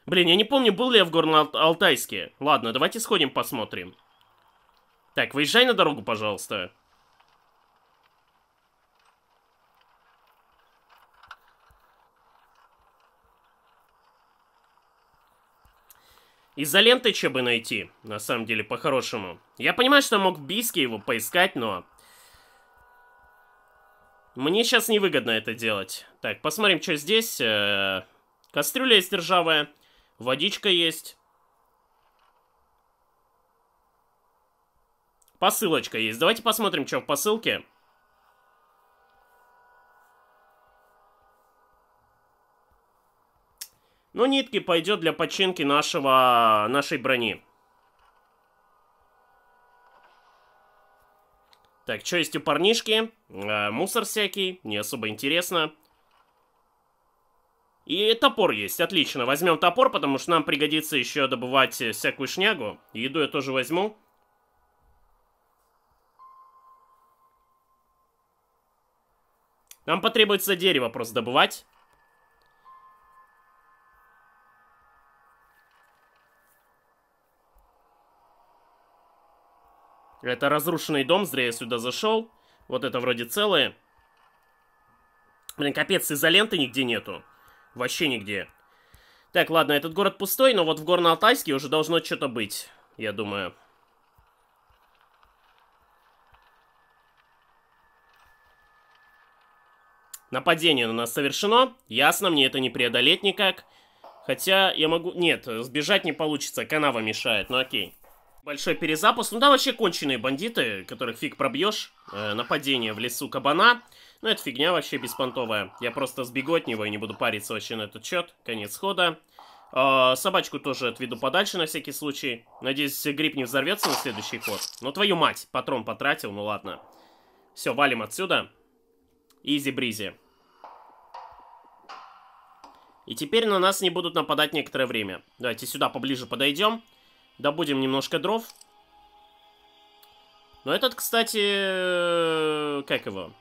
Блин, я не помню, был ли я в Горно-Алтайске. Ладно, давайте сходим посмотрим. Так, выезжай на дорогу, пожалуйста. Изоленты че бы найти, на самом деле, по-хорошему. Я понимаю, что мог в Бийске его поискать, но... Мне сейчас невыгодно это делать. Так, посмотрим, что здесь. Э -э кастрюля есть ржавая. Водичка есть. Посылочка есть. Давайте посмотрим, что в посылке. Ну, нитки пойдет для починки нашего, нашей брони. Так, что есть у парнишки? Э, мусор всякий, не особо интересно. И топор есть, отлично. Возьмем топор, потому что нам пригодится еще добывать всякую шнягу. Еду я тоже возьму. Нам потребуется дерево просто добывать. Это разрушенный дом, зря я сюда зашел. Вот это вроде целое. Блин, капец, изоленты нигде нету. Вообще нигде. Так, ладно, этот город пустой, но вот в Горно-Алтайске уже должно что-то быть, я думаю. Нападение на нас совершено. Ясно, мне это не преодолеть никак. Хотя я могу... Нет, сбежать не получится, канава мешает, ну окей. Большой перезапуск. Ну да, вообще конченые бандиты, которых фиг пробьешь. Э, нападение в лесу кабана. Ну это фигня вообще беспонтовая. Я просто сбегу от него и не буду париться вообще на этот счет. Конец хода. Э, собачку тоже отведу подальше на всякий случай. Надеюсь, гриб не взорвется на следующий ход. Ну твою мать, патрон потратил, ну ладно. Все, валим отсюда. Изи-бризи. И теперь на нас не будут нападать некоторое время. Давайте сюда поближе подойдем. Добудем немножко дров. Но этот, кстати... Э, как его?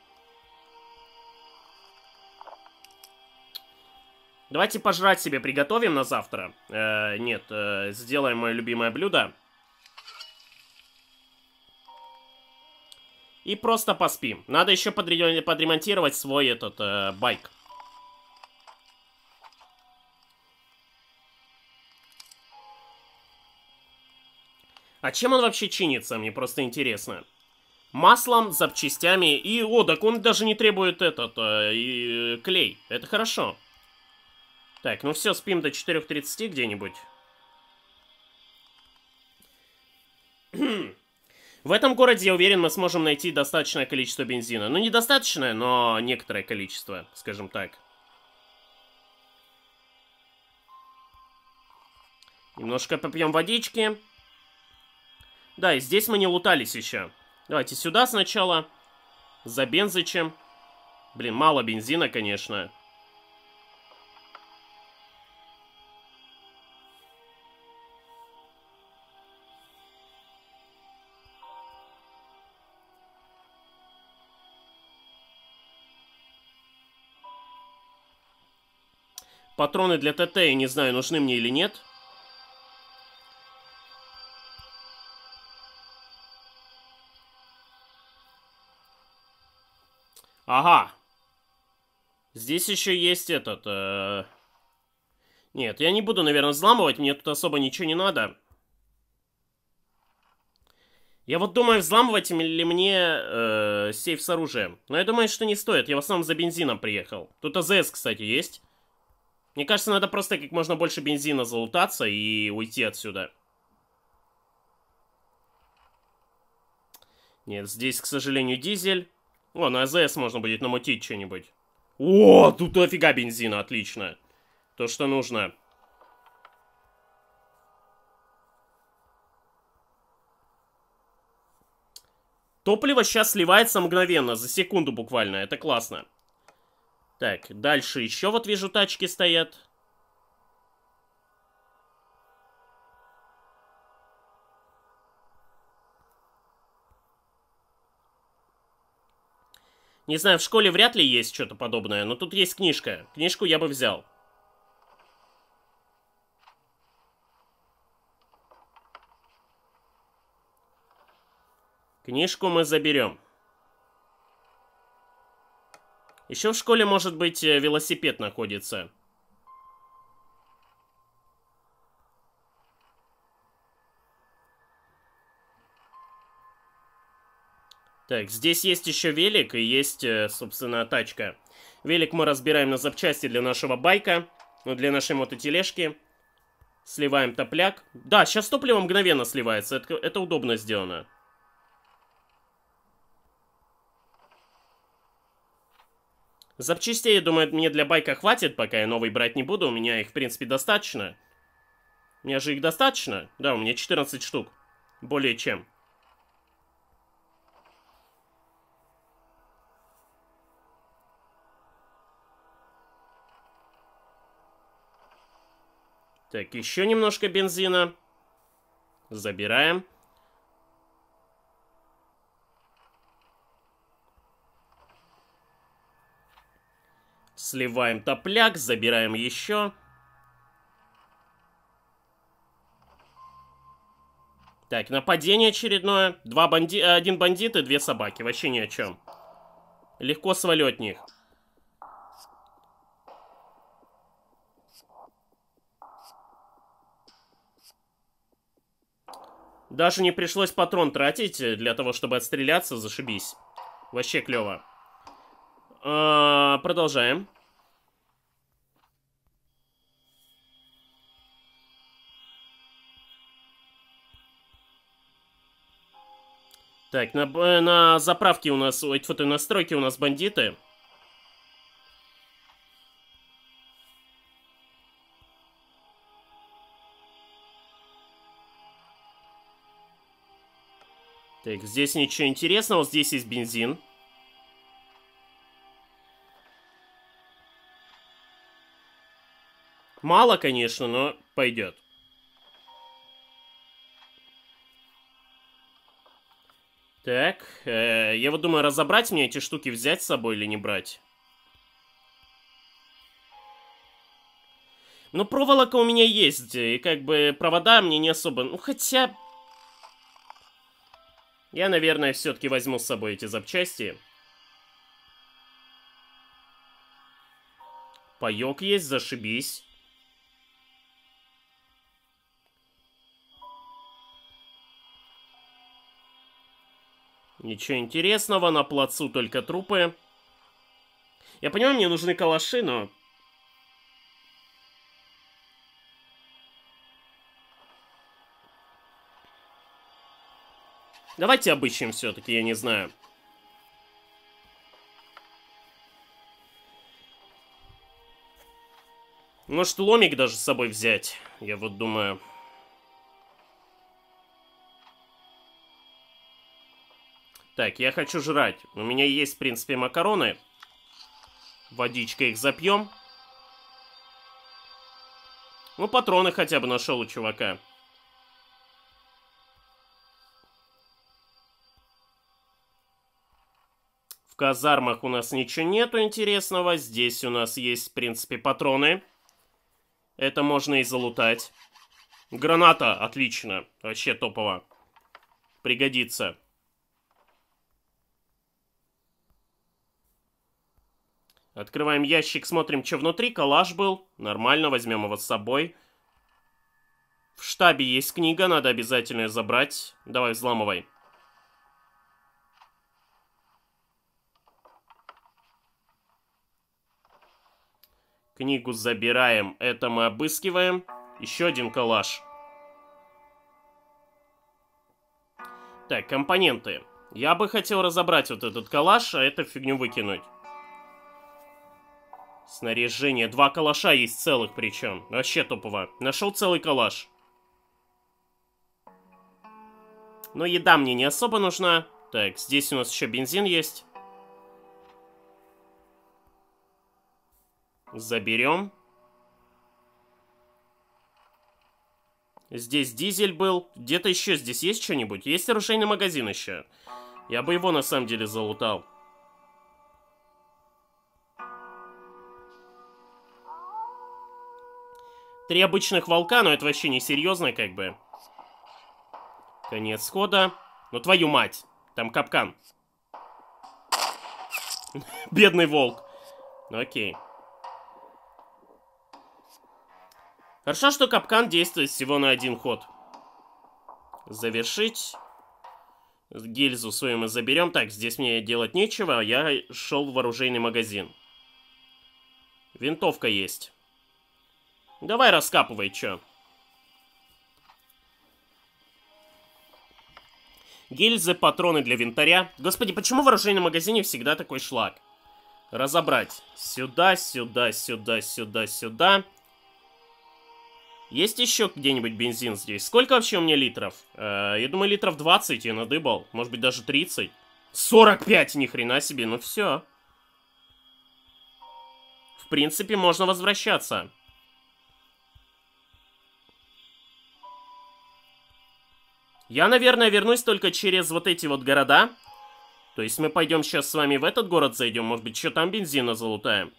Давайте пожрать себе приготовим на завтра. Э, нет, э, сделаем мое любимое блюдо. И просто поспим. Надо еще подремонтировать свой этот э, байк. А чем он вообще чинится, мне просто интересно. Маслом, запчастями и... О, так он даже не требует этот... Э, и, клей. Это хорошо. Так, ну все, спим до 4.30 где-нибудь. В этом городе, я уверен, мы сможем найти достаточное количество бензина. Ну, недостаточное, но некоторое количество, скажем так. Немножко попьем водички. Да, и здесь мы не лутались еще. Давайте сюда сначала. За бензычем. Блин, мало бензина, конечно. Патроны для ТТ, я не знаю, нужны мне или нет. Ага. Здесь еще есть этот... Э... Нет, я не буду, наверное, взламывать. Мне тут особо ничего не надо. Я вот думаю, взламывать ли мне э, сейф с оружием. Но я думаю, что не стоит. Я в основном за бензином приехал. Тут АЗС, кстати, есть. Мне кажется, надо просто как можно больше бензина залутаться и уйти отсюда. Нет, здесь, к сожалению, дизель. О, на АЗС можно будет намутить что-нибудь. О, тут офига бензина, отлично. То, что нужно. Топливо сейчас сливается мгновенно, за секунду буквально, это классно. Так, дальше еще вот вижу тачки стоят. Не знаю, в школе вряд ли есть что-то подобное, но тут есть книжка. Книжку я бы взял. Книжку мы заберем. Еще в школе, может быть, э, велосипед находится. Так, здесь есть еще велик и есть, э, собственно, тачка. Велик мы разбираем на запчасти для нашего байка, ну, для нашей мототележки. Сливаем топляк. Да, сейчас топливо мгновенно сливается, это, это удобно сделано. Запчастей, я думаю, мне для байка хватит, пока я новый брать не буду. У меня их, в принципе, достаточно. У меня же их достаточно? Да, у меня 14 штук. Более чем. Так, еще немножко бензина. Забираем. Сливаем топляк, забираем еще. Так, нападение очередное. Два банди... Один бандит и две собаки. Вообще ни о чем. Легко свалю них. Даже не пришлось патрон тратить для того, чтобы отстреляться, зашибись. Вообще клево. А, продолжаем. Так, на, на заправке у нас, ой, фото настройки у нас бандиты. Так, здесь ничего интересного, здесь есть бензин. Мало, конечно, но пойдет. Так, э, я вот думаю, разобрать мне эти штуки, взять с собой или не брать. Ну, проволока у меня есть, и как бы провода мне не особо... Ну, хотя... Я, наверное, все-таки возьму с собой эти запчасти. Паёк есть, зашибись. Ничего интересного, на плацу только трупы. Я понимаю, мне нужны калаши, но... Давайте обыщем все-таки, я не знаю. Может, ломик даже с собой взять? Я вот думаю... Так, я хочу жрать. У меня есть, в принципе, макароны. Водичка их запьем. Ну, патроны хотя бы нашел у чувака. Казармах у нас ничего нету интересного. Здесь у нас есть, в принципе, патроны. Это можно и залутать. Граната, отлично. Вообще топово. Пригодится. Открываем ящик, смотрим, что внутри. Калаш был. Нормально, возьмем его с собой. В штабе есть книга, надо обязательно забрать. Давай, взламывай. Книгу забираем. Это мы обыскиваем. Еще один калаш. Так, компоненты. Я бы хотел разобрать вот этот калаш, а эту фигню выкинуть. Снаряжение. Два калаша есть целых причем. Вообще топово. Нашел целый калаш. Но еда мне не особо нужна. Так, здесь у нас еще бензин есть. Заберем. Здесь дизель был. Где-то еще здесь есть что-нибудь? Есть оружейный магазин еще. Я бы его на самом деле залутал. Три обычных волка, но это вообще не серьезно, как бы. Конец хода. Ну твою мать, там капкан. Бедный волк. Ну окей. Хорошо, что капкан действует всего на один ход. Завершить. Гильзу свою мы заберем. Так, здесь мне делать нечего. Я шел в оружейный магазин. Винтовка есть. Давай раскапывай, чё. Гильзы, патроны для винтаря. Господи, почему в оружейном магазине всегда такой шлак? разобрать. Сюда, сюда, сюда, сюда, сюда. Есть еще где-нибудь бензин здесь? Сколько вообще у меня литров? Э, я думаю, литров 20 я надыбал. Может быть, даже 30. 45, ни хрена себе, ну все. В принципе, можно возвращаться. Я, наверное, вернусь только через вот эти вот города. То есть мы пойдем сейчас с вами в этот город зайдем. Может быть, еще там бензина залутаем.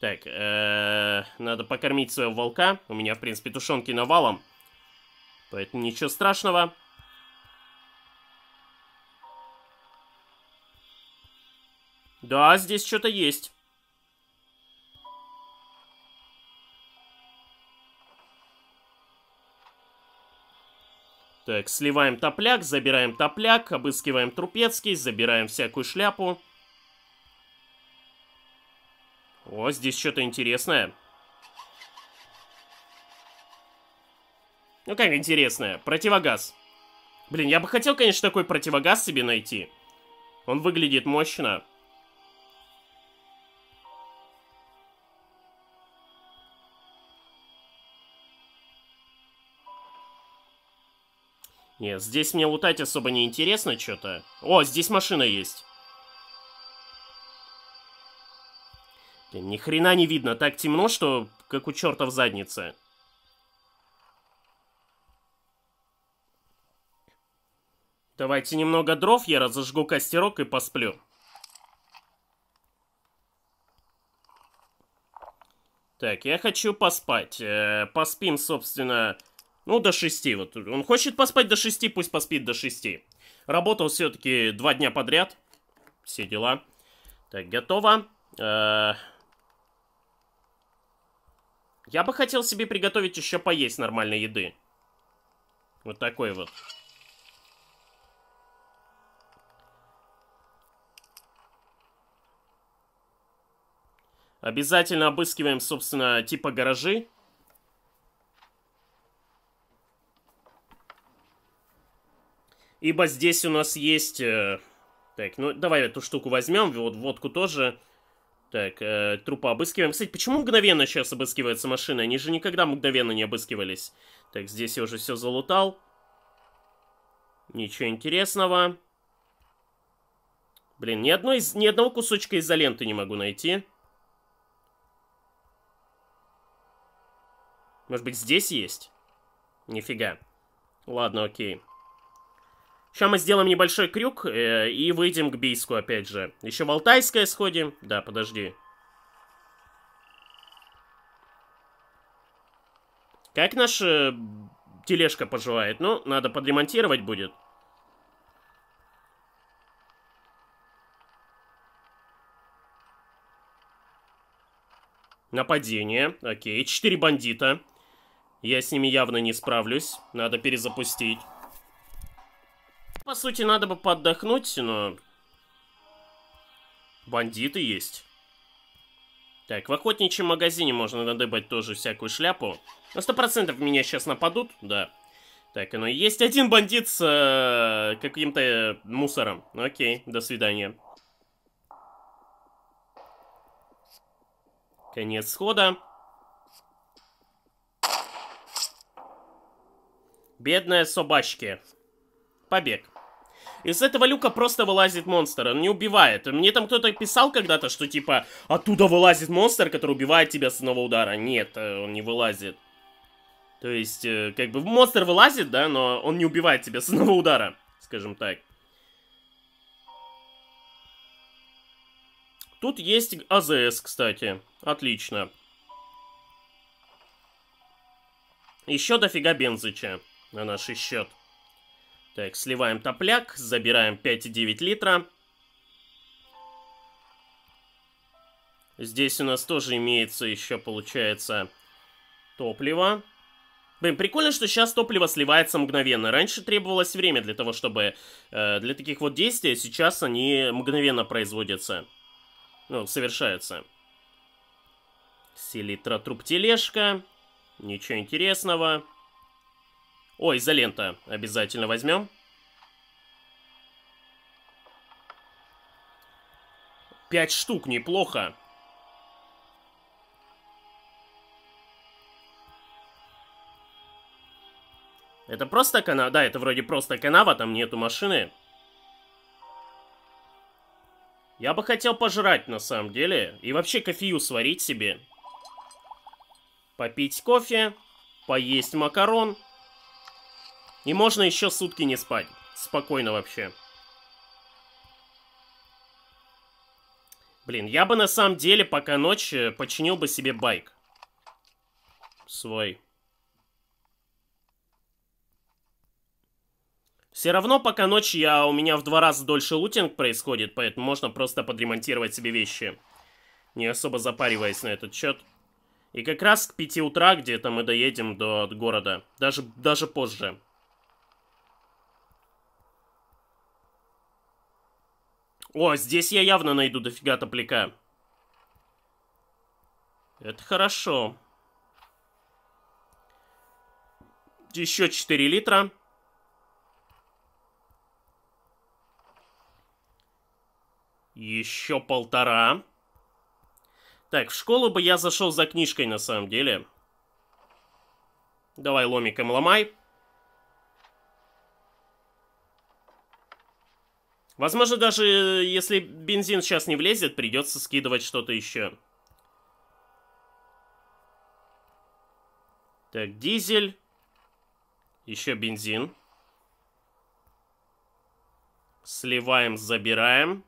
Так, э надо покормить своего волка. У меня, в принципе, тушенки навалом. Поэтому ничего страшного. Да, здесь что-то есть. Так, сливаем топляк, забираем топляк, обыскиваем трупецкий, забираем всякую шляпу. О, здесь что-то интересное. Ну как интересное? Противогаз. Блин, я бы хотел, конечно, такой противогаз себе найти. Он выглядит мощно. Нет, здесь мне лутать особо не интересно что-то. О, здесь машина есть. Ни хрена не видно, так темно, что как у черта в заднице. Давайте немного дров, я разожгу костерок и посплю. Так, я хочу поспать. Э, поспим, собственно, ну, до 6. Вот он хочет поспать до 6, пусть поспит до 6. Работал все-таки два дня подряд. Все дела. Так, готово. Э я бы хотел себе приготовить еще поесть нормальной еды. Вот такой вот. Обязательно обыскиваем, собственно, типа гаражи. Ибо здесь у нас есть... Э, так, ну давай эту штуку возьмем, вот водку тоже. Так, э, трупы обыскиваем. Кстати, почему мгновенно сейчас обыскиваются машины? Они же никогда мгновенно не обыскивались. Так, здесь я уже все залутал. Ничего интересного. Блин, ни, одной ни одного кусочка изоленты не могу найти. Может быть, здесь есть? Нифига. Ладно, окей. Сейчас мы сделаем небольшой крюк э, и выйдем к Бийску опять же. Еще в Алтайское сходим. Да, подожди. Как наша тележка поживает? Ну, надо подремонтировать будет. Нападение. Окей, четыре бандита. Я с ними явно не справлюсь. Надо перезапустить. По сути, надо бы поддохнуть, но... Бандиты есть. Так, в охотничьем магазине можно надыбать тоже всякую шляпу. На сто процентов меня сейчас нападут, да. Так, ну есть один бандит с э, каким-то мусором. Окей, до свидания. Конец схода. Бедная собачки. Побег. Из этого люка просто вылазит монстр, он не убивает. Мне там кто-то писал когда-то, что типа оттуда вылазит монстр, который убивает тебя с одного удара. Нет, э, он не вылазит. То есть, э, как бы монстр вылазит, да, но он не убивает тебя с одного удара, скажем так. Тут есть АЗС, кстати. Отлично. Еще дофига бензыча на наш счет. Так, сливаем топляк, забираем 5,9 литра. Здесь у нас тоже имеется еще, получается, топливо. Блин, прикольно, что сейчас топливо сливается мгновенно. Раньше требовалось время для того, чтобы... Э, для таких вот действий, а сейчас они мгновенно производятся. Ну, совершаются. Селитра труп тележка. Ничего интересного. Ой, изолента. Обязательно возьмем. Пять штук, неплохо. Это просто канава? Да, это вроде просто канава, там нету машины. Я бы хотел пожрать, на самом деле. И вообще кофею сварить себе. Попить кофе. Поесть макарон. И можно еще сутки не спать. Спокойно вообще. Блин, я бы на самом деле пока ночь починил бы себе байк. Свой. Все равно пока ночь я, у меня в два раза дольше лутинг происходит, поэтому можно просто подремонтировать себе вещи. Не особо запариваясь на этот счет. И как раз к 5 утра где-то мы доедем до города. Даже, даже позже. О, здесь я явно найду дофига топляка. Это хорошо. Еще 4 литра. Еще полтора. Так, в школу бы я зашел за книжкой на самом деле. Давай ломиком ломай. Возможно, даже если бензин сейчас не влезет, придется скидывать что-то еще. Так, дизель. Еще бензин. Сливаем, забираем.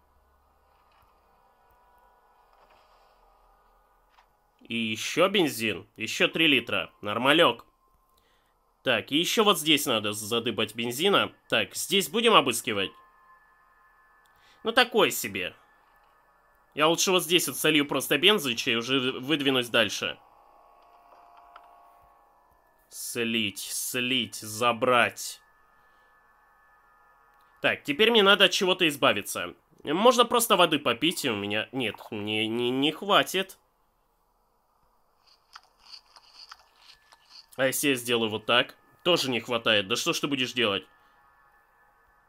И еще бензин. Еще 3 литра. Нормалек. Так, и еще вот здесь надо задыбать бензина. Так, здесь будем обыскивать? Ну, такой себе. Я лучше вот здесь вот солью просто бензыч и уже выдвинусь дальше. Слить, слить, забрать. Так, теперь мне надо от чего-то избавиться. Можно просто воды попить, у меня... Нет, не, не, не хватит. А если я сделаю вот так? Тоже не хватает. Да что ж ты будешь делать?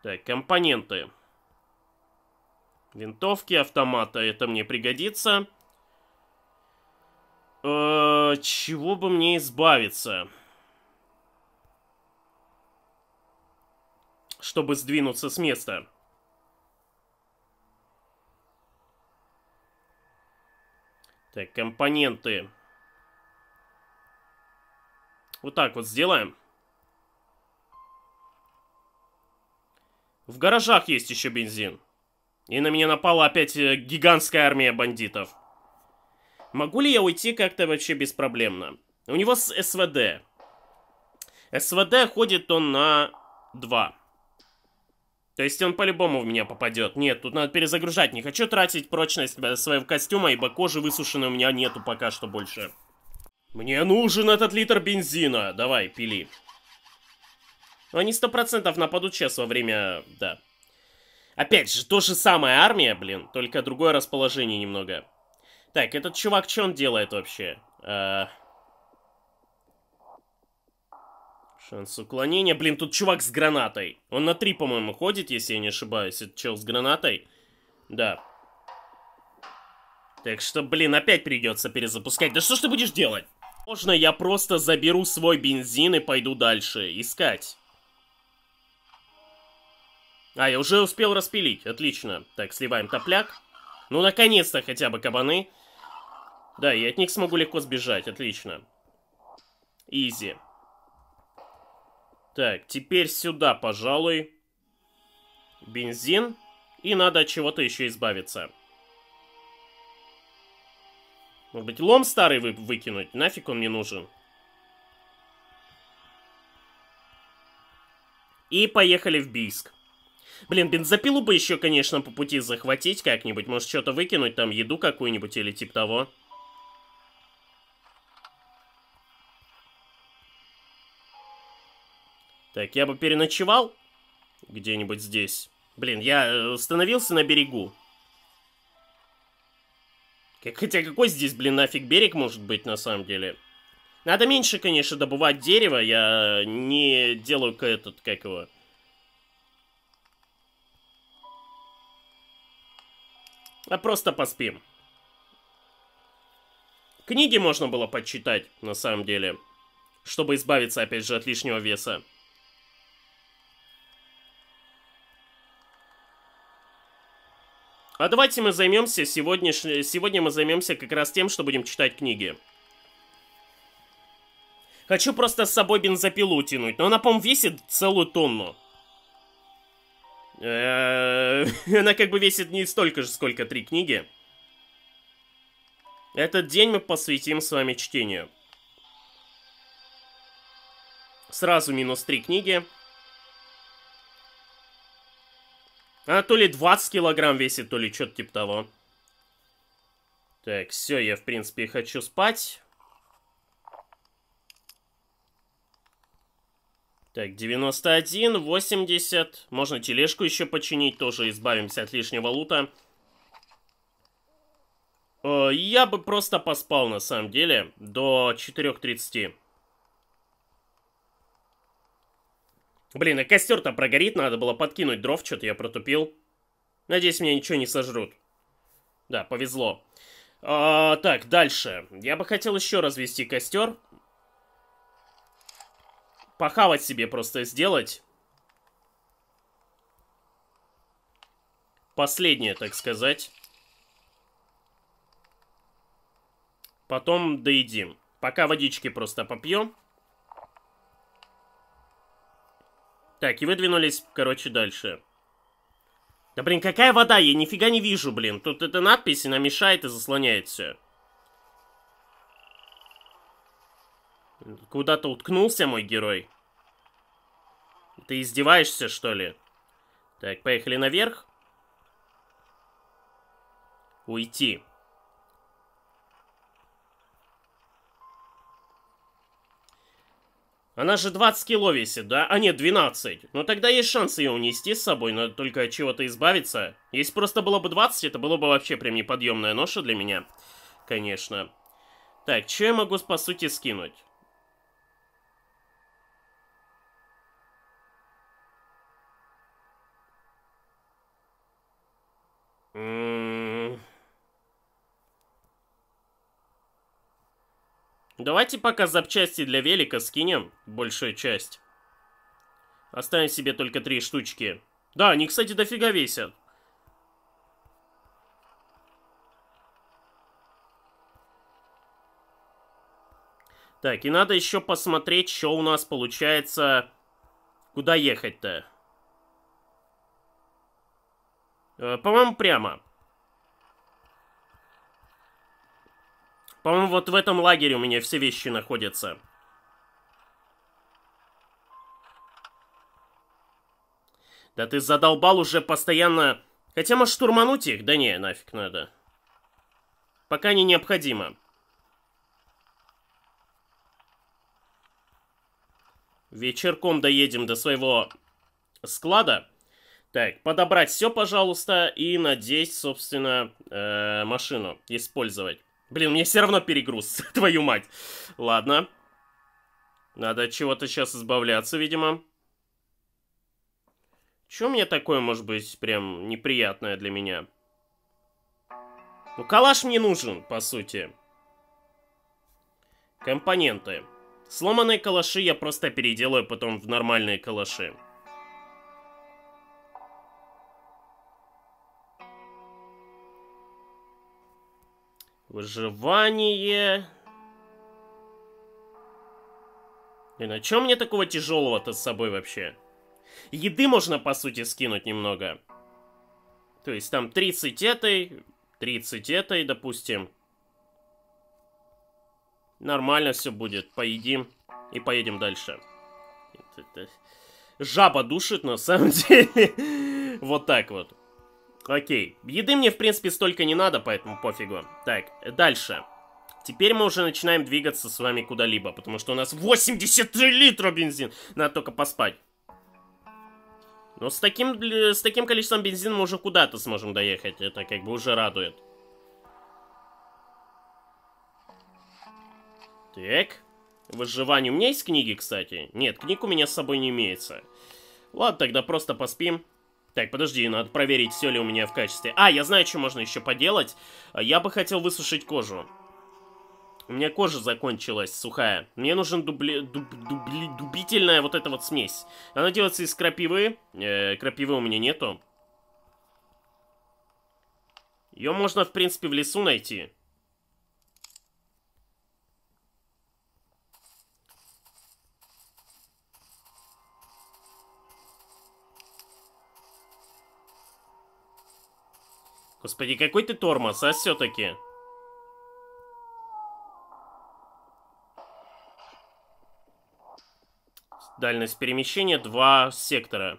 Так, компоненты. Винтовки, автомата. Это мне пригодится. Э чего бы мне избавиться? Чтобы сдвинуться с места. Так, компоненты. Вот так вот сделаем. В гаражах есть еще бензин. И на меня напала опять э, гигантская армия бандитов. Могу ли я уйти как-то вообще беспроблемно? У него с СВД. СВД ходит он на 2. То есть он по-любому в меня попадет. Нет, тут надо перезагружать. Не хочу тратить прочность своего костюма, ибо кожи высушенной у меня нету пока что больше. Мне нужен этот литр бензина. Давай, пили. Они сто процентов нападут сейчас во время... Да. Опять же, то же самая армия, блин. Только другое расположение немного. Так, этот чувак что он делает вообще? А... Шанс уклонения. Блин, тут чувак с гранатой. Он на три, по-моему, ходит, если я не ошибаюсь. Это чел с гранатой. Да. Так что, блин, опять придется перезапускать. Да что ж ты будешь делать? Можно я просто заберу свой бензин и пойду дальше искать. А, я уже успел распилить. Отлично. Так, сливаем топляк. Ну, наконец-то хотя бы кабаны. Да, я от них смогу легко сбежать. Отлично. Изи. Так, теперь сюда, пожалуй. Бензин. И надо от чего-то еще избавиться. Может быть, лом старый вы выкинуть? Нафиг он мне нужен? И поехали в Бийск. Блин, бензопилу бы еще, конечно, по пути захватить как-нибудь. Может, что-то выкинуть, там, еду какую-нибудь или типа того. Так, я бы переночевал где-нибудь здесь. Блин, я остановился на берегу. Хотя какой здесь, блин, нафиг берег может быть на самом деле? Надо меньше, конечно, добывать дерево. Я не делаю этот, как его... А просто поспим. Книги можно было почитать, на самом деле. Чтобы избавиться, опять же, от лишнего веса. А давайте мы займемся сегодня... Сегодня мы займемся как раз тем, что будем читать книги. Хочу просто с собой бензопилу тянуть, но она, по-моему, весит целую тонну. Э, она как бы весит не столько же, сколько три книги. Этот день мы посвятим с вами чтению. Сразу минус три книги. Она то ли 20 килограмм весит, то ли что-то типа того. Так, все, я, в принципе, хочу спать. Так, 91, 80. Можно тележку еще починить, тоже избавимся от лишнего лута. Э, я бы просто поспал, на самом деле, до 4.30. Блин, а костер-то прогорит, надо было подкинуть дров, что-то я протупил. Надеюсь, меня ничего не сожрут. Да, повезло. А, так, дальше. Я бы хотел еще развести костер похавать себе просто сделать. Последнее, так сказать. Потом доедим. Пока водички просто попьем. Так, и выдвинулись, короче, дальше. Да блин, какая вода? Я нифига не вижу, блин. Тут эта надпись, она мешает и заслоняет все. Куда-то уткнулся мой герой. Ты издеваешься, что ли? Так, поехали наверх. Уйти. Она же 20 кило весит, да? А нет, 12. Ну тогда есть шанс ее унести с собой, но только от чего-то избавиться. Если просто было бы 20, это было бы вообще прям неподъемная ноша для меня. Конечно. Так, что я могу по сути скинуть? Давайте пока запчасти для велика скинем, большую часть. Оставим себе только три штучки. Да, они, кстати, дофига весят. Так, и надо еще посмотреть, что у нас получается... Куда ехать-то? По-моему, прямо. По-моему, вот в этом лагере у меня все вещи находятся. Да ты задолбал уже постоянно... Хотя, может, штурмануть их? Да не, нафиг надо. Пока не необходимо. Вечерком доедем до своего склада. Так, подобрать все, пожалуйста, и надеть, собственно, э, машину использовать. Блин, мне все равно перегруз, твою мать. Ладно. Надо от чего-то сейчас избавляться, видимо. Что мне такое, может быть, прям неприятное для меня? Ну, калаш мне нужен, по сути. Компоненты. Сломанные калаши я просто переделаю потом в нормальные калаши. Выживание. И на чем мне такого тяжелого-то с собой вообще? Еды можно, по сути, скинуть немного. То есть там 30 этой, 30 этой, допустим. Нормально все будет. Поедим и поедем дальше. Жаба душит на самом деле. вот так вот. Окей. Еды мне, в принципе, столько не надо, поэтому пофигу. Так, дальше. Теперь мы уже начинаем двигаться с вами куда-либо, потому что у нас 83 литра бензин. Надо только поспать. Но с таким, с таким количеством бензина мы уже куда-то сможем доехать. Это как бы уже радует. Так. Выживание. У меня есть книги, кстати? Нет, книг у меня с собой не имеется. Ладно, тогда просто поспим. Так, подожди, надо проверить, все ли у меня в качестве. А, я знаю, что можно еще поделать. Я бы хотел высушить кожу. У меня кожа закончилась, сухая. Мне нужен дубли, дуб, дубли, дубительная вот эта вот смесь. Она делается из крапивы. Э, крапивы у меня нету. Ее можно, в принципе, в лесу найти. Господи, какой ты тормоз, а все-таки? Дальность перемещения два сектора.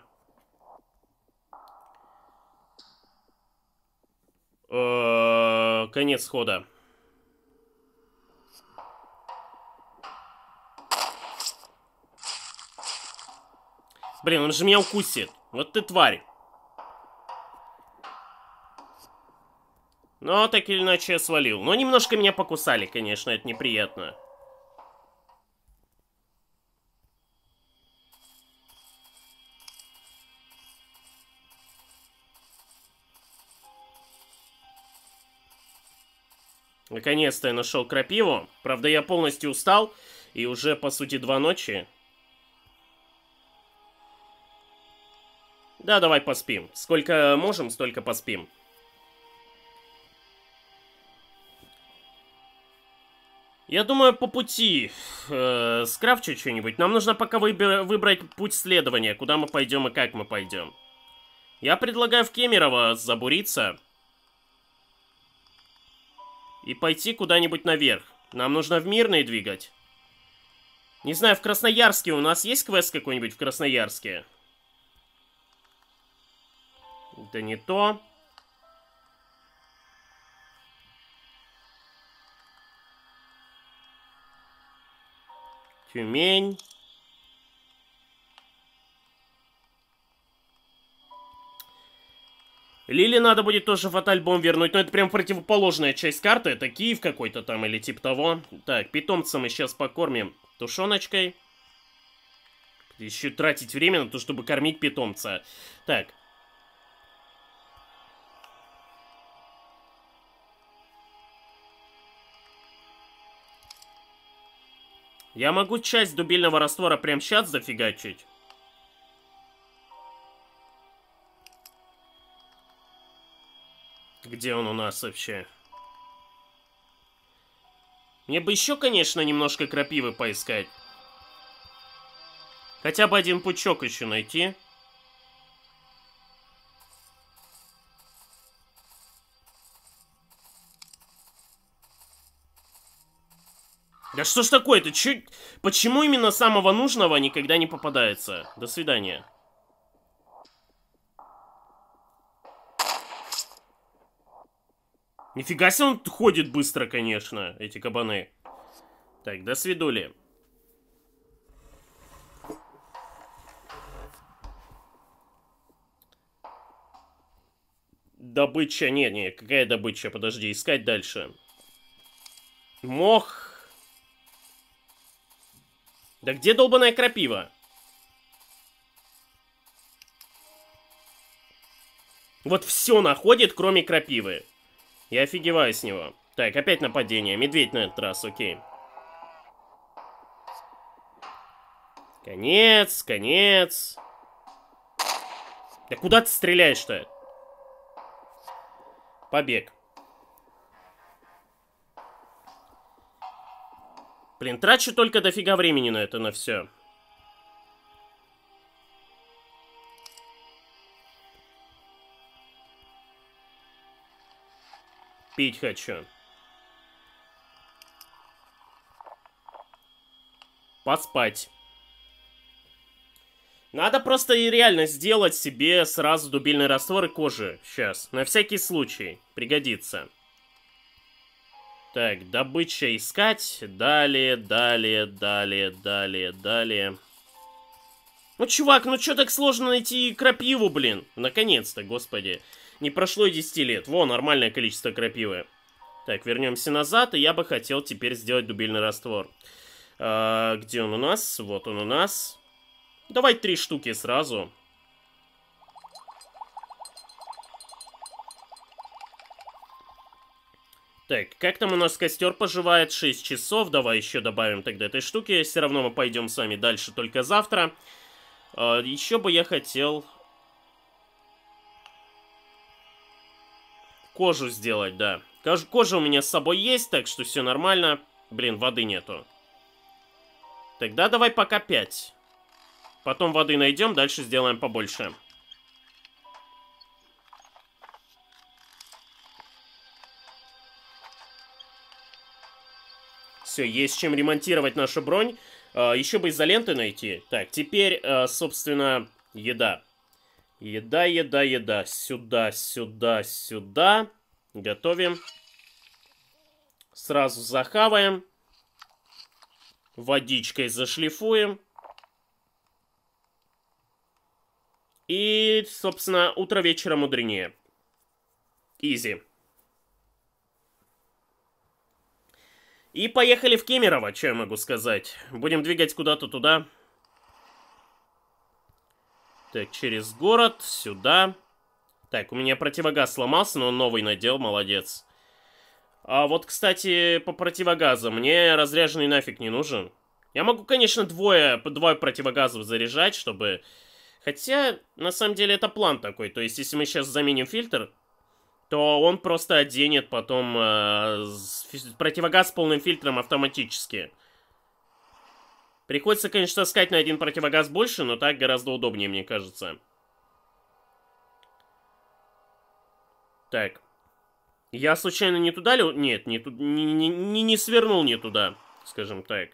Э конец хода. Блин, он же меня укусит. Вот ты тварь. Но так или иначе я свалил. Но немножко меня покусали, конечно, это неприятно. Наконец-то я нашел крапиву. Правда, я полностью устал. И уже, по сути, два ночи. Да, давай поспим. Сколько можем, столько поспим. Я думаю, по пути э, скрафчу что-нибудь. Нам нужно пока выбрать путь следования, куда мы пойдем и как мы пойдем. Я предлагаю в Кемерово забуриться. И пойти куда-нибудь наверх. Нам нужно в Мирный двигать. Не знаю, в Красноярске у нас есть квест какой-нибудь в Красноярске? Это не то. Тюмень. Лили надо будет тоже фатальбом вернуть, но это прям противоположная часть карты. Это Киев какой-то там или типа того. Так, питомца мы сейчас покормим тушеночкой. Еще тратить время на то, чтобы кормить питомца. Так, Я могу часть дубильного раствора прям сейчас зафигачить. Где он у нас вообще? Мне бы еще, конечно, немножко крапивы поискать. Хотя бы один пучок еще найти. Да что ж такое-то? Чё... Почему именно самого нужного никогда не попадается? До свидания. Нифига себе он ходит быстро, конечно, эти кабаны. Так, до свидули. Добыча, не, не, какая добыча, подожди, искать дальше. Мох, да где долбаная крапива? Вот все находит, кроме крапивы. Я офигеваю с него. Так, опять нападение. Медведь на этот раз, окей. Конец, конец. Да куда ты стреляешь-то? Побег. Блин, трачу только дофига времени на это, на все. Пить хочу. Поспать. Надо просто и реально сделать себе сразу дубильный раствор и кожи. Сейчас. На всякий случай. Пригодится. Так, добыча искать. Далее, далее, далее, далее, далее. Ну, чувак, ну что так сложно найти крапиву, блин? Наконец-то, господи. Не прошло и 10 лет. Во, нормальное количество крапивы. Так, вернемся назад, и я бы хотел теперь сделать дубильный раствор. А, где он у нас? Вот он у нас. Давай три штуки сразу. Так, как там у нас костер поживает? 6 часов. Давай еще добавим тогда этой штуки. Все равно мы пойдем с вами дальше только завтра. А, еще бы я хотел... Кожу сделать, да. Кожа у меня с собой есть, так что все нормально. Блин, воды нету. Тогда давай пока 5. Потом воды найдем, дальше сделаем побольше. Все, есть чем ремонтировать нашу бронь. А, еще бы изоленты найти. Так, теперь, а, собственно, еда. Еда, еда, еда. Сюда, сюда, сюда. Готовим. Сразу захаваем. Водичкой зашлифуем. И, собственно, утро вечера мудренее. Изи. И поехали в Кемерово, что я могу сказать. Будем двигать куда-то туда. Так, через город, сюда. Так, у меня противогаз сломался, но он новый надел, молодец. А вот, кстати, по противогазу. Мне разряженный нафиг не нужен. Я могу, конечно, двое, двое противогазов заряжать, чтобы... Хотя, на самом деле, это план такой. То есть, если мы сейчас заменим фильтр, то он просто оденет потом э, противогаз с полным фильтром автоматически. Приходится, конечно, таскать на один противогаз больше, но так гораздо удобнее, мне кажется. Так. Я случайно не туда ли... Нет, не, ту... не, не, не, не свернул не туда, скажем так.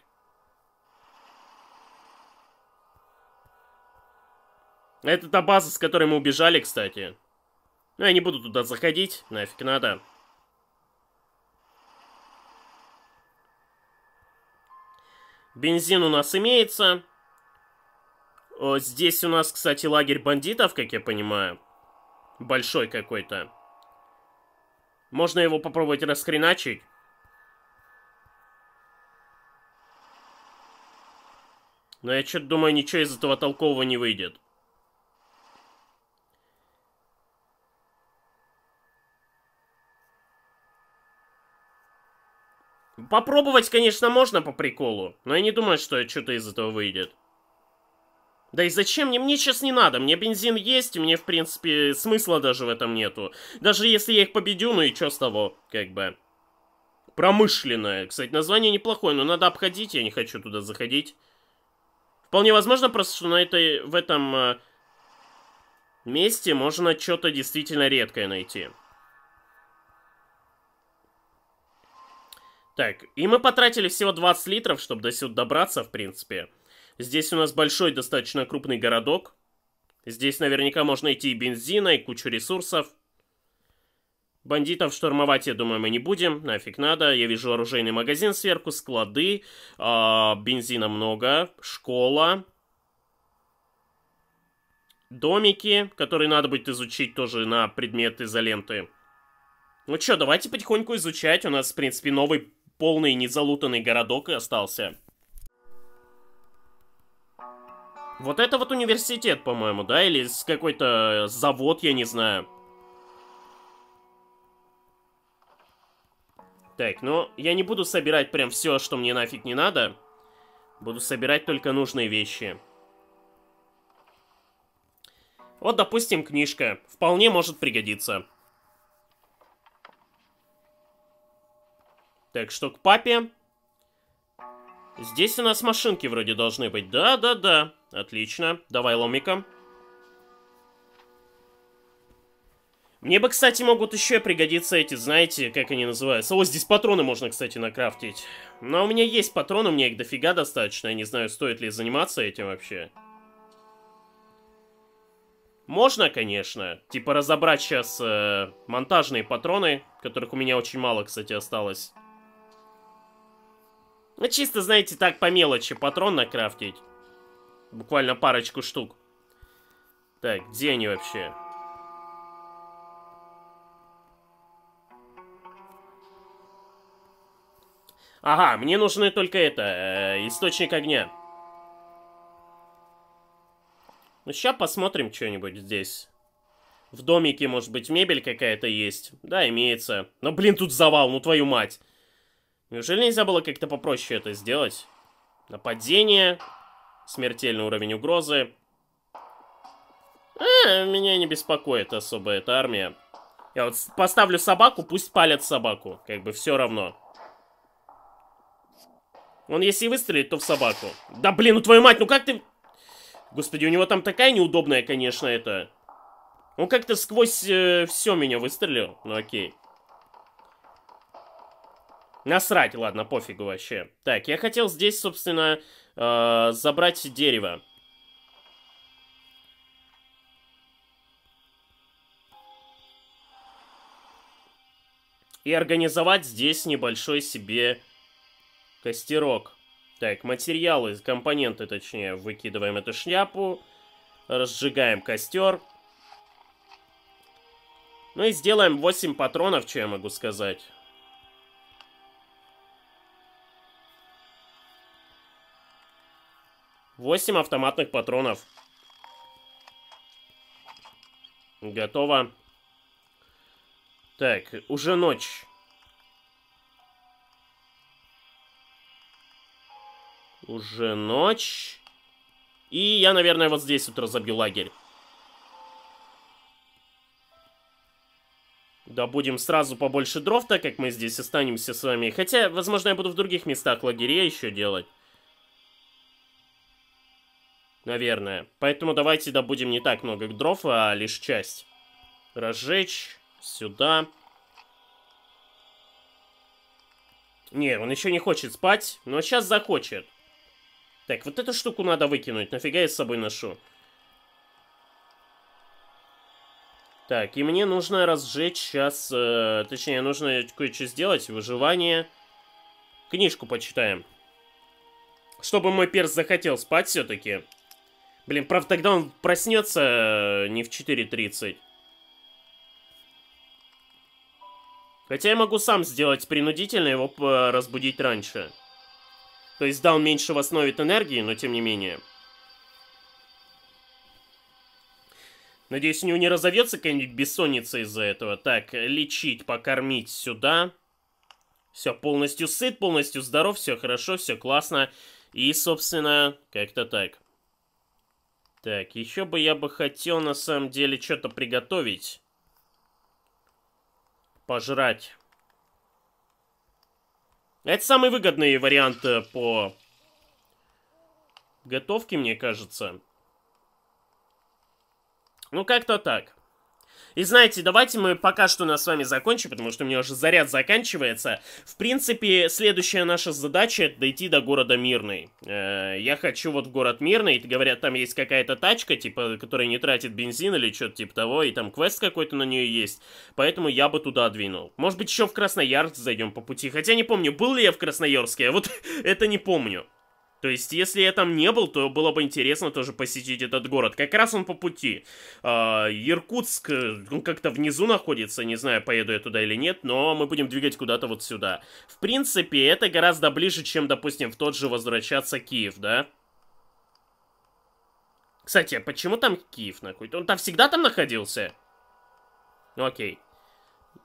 Это та база, с которой мы убежали, кстати. Ну, я не буду туда заходить, нафиг надо. Бензин у нас имеется. О, здесь у нас, кстати, лагерь бандитов, как я понимаю. Большой какой-то. Можно его попробовать расхреначить. Но я что-то думаю, ничего из этого толкового не выйдет. Попробовать, конечно, можно по приколу, но я не думаю, что что-то из этого выйдет. Да и зачем мне? Мне сейчас не надо. Мне бензин есть, мне, в принципе, смысла даже в этом нету. Даже если я их победю, ну и что с того, как бы. Промышленное. Кстати, название неплохое, но надо обходить, я не хочу туда заходить. Вполне возможно просто, что на этой, в этом э, месте можно что-то действительно редкое найти. Так, и мы потратили всего 20 литров, чтобы до сюда добраться, в принципе. Здесь у нас большой, достаточно крупный городок. Здесь наверняка можно найти и бензина, и кучу ресурсов. Бандитов штурмовать, я думаю, мы не будем. Нафиг надо. Я вижу оружейный магазин сверху, склады. Э, бензина много. Школа. Домики, которые надо будет изучить тоже на предмет изоленты. Ну что, давайте потихоньку изучать. У нас, в принципе, новый полный незалутанный городок и остался. Вот это вот университет, по-моему, да? Или какой-то завод, я не знаю. Так, ну, я не буду собирать прям все, что мне нафиг не надо. Буду собирать только нужные вещи. Вот, допустим, книжка. Вполне может пригодиться. Так что к папе. Здесь у нас машинки вроде должны быть. Да-да-да. Отлично. Давай ломика. Мне бы, кстати, могут еще пригодиться эти, знаете, как они называются. О, здесь патроны можно, кстати, накрафтить. Но у меня есть патроны, у меня их дофига достаточно. Я не знаю, стоит ли заниматься этим вообще. Можно, конечно. Типа разобрать сейчас э, монтажные патроны, которых у меня очень мало, кстати, осталось. Ну, чисто, знаете, так по мелочи патрон накрафтить. Буквально парочку штук. Так, где они вообще? Ага, мне нужны только это, э, источник огня. Ну, сейчас посмотрим что-нибудь здесь. В домике, может быть, мебель какая-то есть. Да, имеется. Но, блин, тут завал, ну твою мать. Неужели нельзя было как-то попроще это сделать? Нападение. Смертельный уровень угрозы. А, меня не беспокоит особо эта армия. Я вот поставлю собаку, пусть палят собаку. Как бы все равно. Он если выстрелит, то в собаку. Да блин, ну твою мать, ну как ты... Господи, у него там такая неудобная, конечно, это... Он как-то сквозь э, все меня выстрелил. Ну окей. Насрать, ладно, пофигу вообще. Так, я хотел здесь, собственно, э, забрать дерево. И организовать здесь небольшой себе костерок. Так, материалы, компоненты, точнее, выкидываем эту шляпу. Разжигаем костер. Ну и сделаем 8 патронов, что я могу сказать. Восемь автоматных патронов. Готово. Так, уже ночь. Уже ночь. И я, наверное, вот здесь вот разобью лагерь. Да будем сразу побольше дров, так как мы здесь останемся с вами. Хотя, возможно, я буду в других местах лагеря еще делать. Наверное. Поэтому давайте добудем не так много дров, а лишь часть. Разжечь. Сюда. Не, он еще не хочет спать, но сейчас захочет. Так, вот эту штуку надо выкинуть. Нафига я с собой ношу? Так, и мне нужно разжечь сейчас... Э, точнее, нужно кое-что сделать. Выживание. Книжку почитаем. Чтобы мой перс захотел спать все-таки. Блин, правда, тогда он проснется э, не в 4.30. Хотя я могу сам сделать принудительно его разбудить раньше. То есть, да, он меньше восстановит энергии, но тем не менее. Надеюсь, у него не разовьется какая-нибудь бессонница из-за этого. Так, лечить, покормить сюда. Все, полностью сыт, полностью здоров, все хорошо, все классно. И, собственно, как-то так. Так, еще бы я бы хотел, на самом деле, что-то приготовить. Пожрать. Это самый выгодный вариант э, по готовке, мне кажется. Ну, как-то так. И знаете, давайте мы пока что нас с вами закончим, потому что у меня уже заряд заканчивается. В принципе, следующая наша задача это дойти до города Мирный. Э, я хочу вот в город Мирный, говорят, там есть какая-то тачка, типа, которая не тратит бензин или что-то типа того, и там квест какой-то на нее есть. Поэтому я бы туда двинул. Может быть, еще в Красноярск зайдем по пути. Хотя не помню, был ли я в Красноярске, я вот это не помню. То есть, если я там не был, то было бы интересно тоже посетить этот город. Как раз он по пути. А, Иркутск, он как-то внизу находится, не знаю, поеду я туда или нет, но мы будем двигать куда-то вот сюда. В принципе, это гораздо ближе, чем, допустим, в тот же возвращаться Киев, да? Кстати, а почему там Киев находится? Он там всегда там находился? Окей.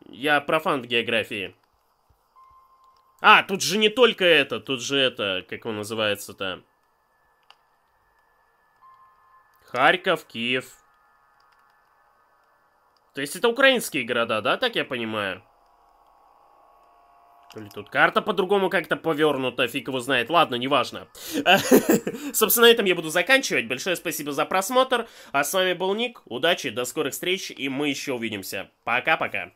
Я профан в географии. А, тут же не только это, тут же это, как он называется-то? Харьков, Киев. То есть это украинские города, да, так я понимаю? То ли тут карта по-другому как-то повернута, фиг его знает. Ладно, неважно. Собственно, на этом я буду заканчивать. Большое спасибо за просмотр. А с вами был Ник. Удачи, до скорых встреч, и мы еще увидимся. Пока-пока.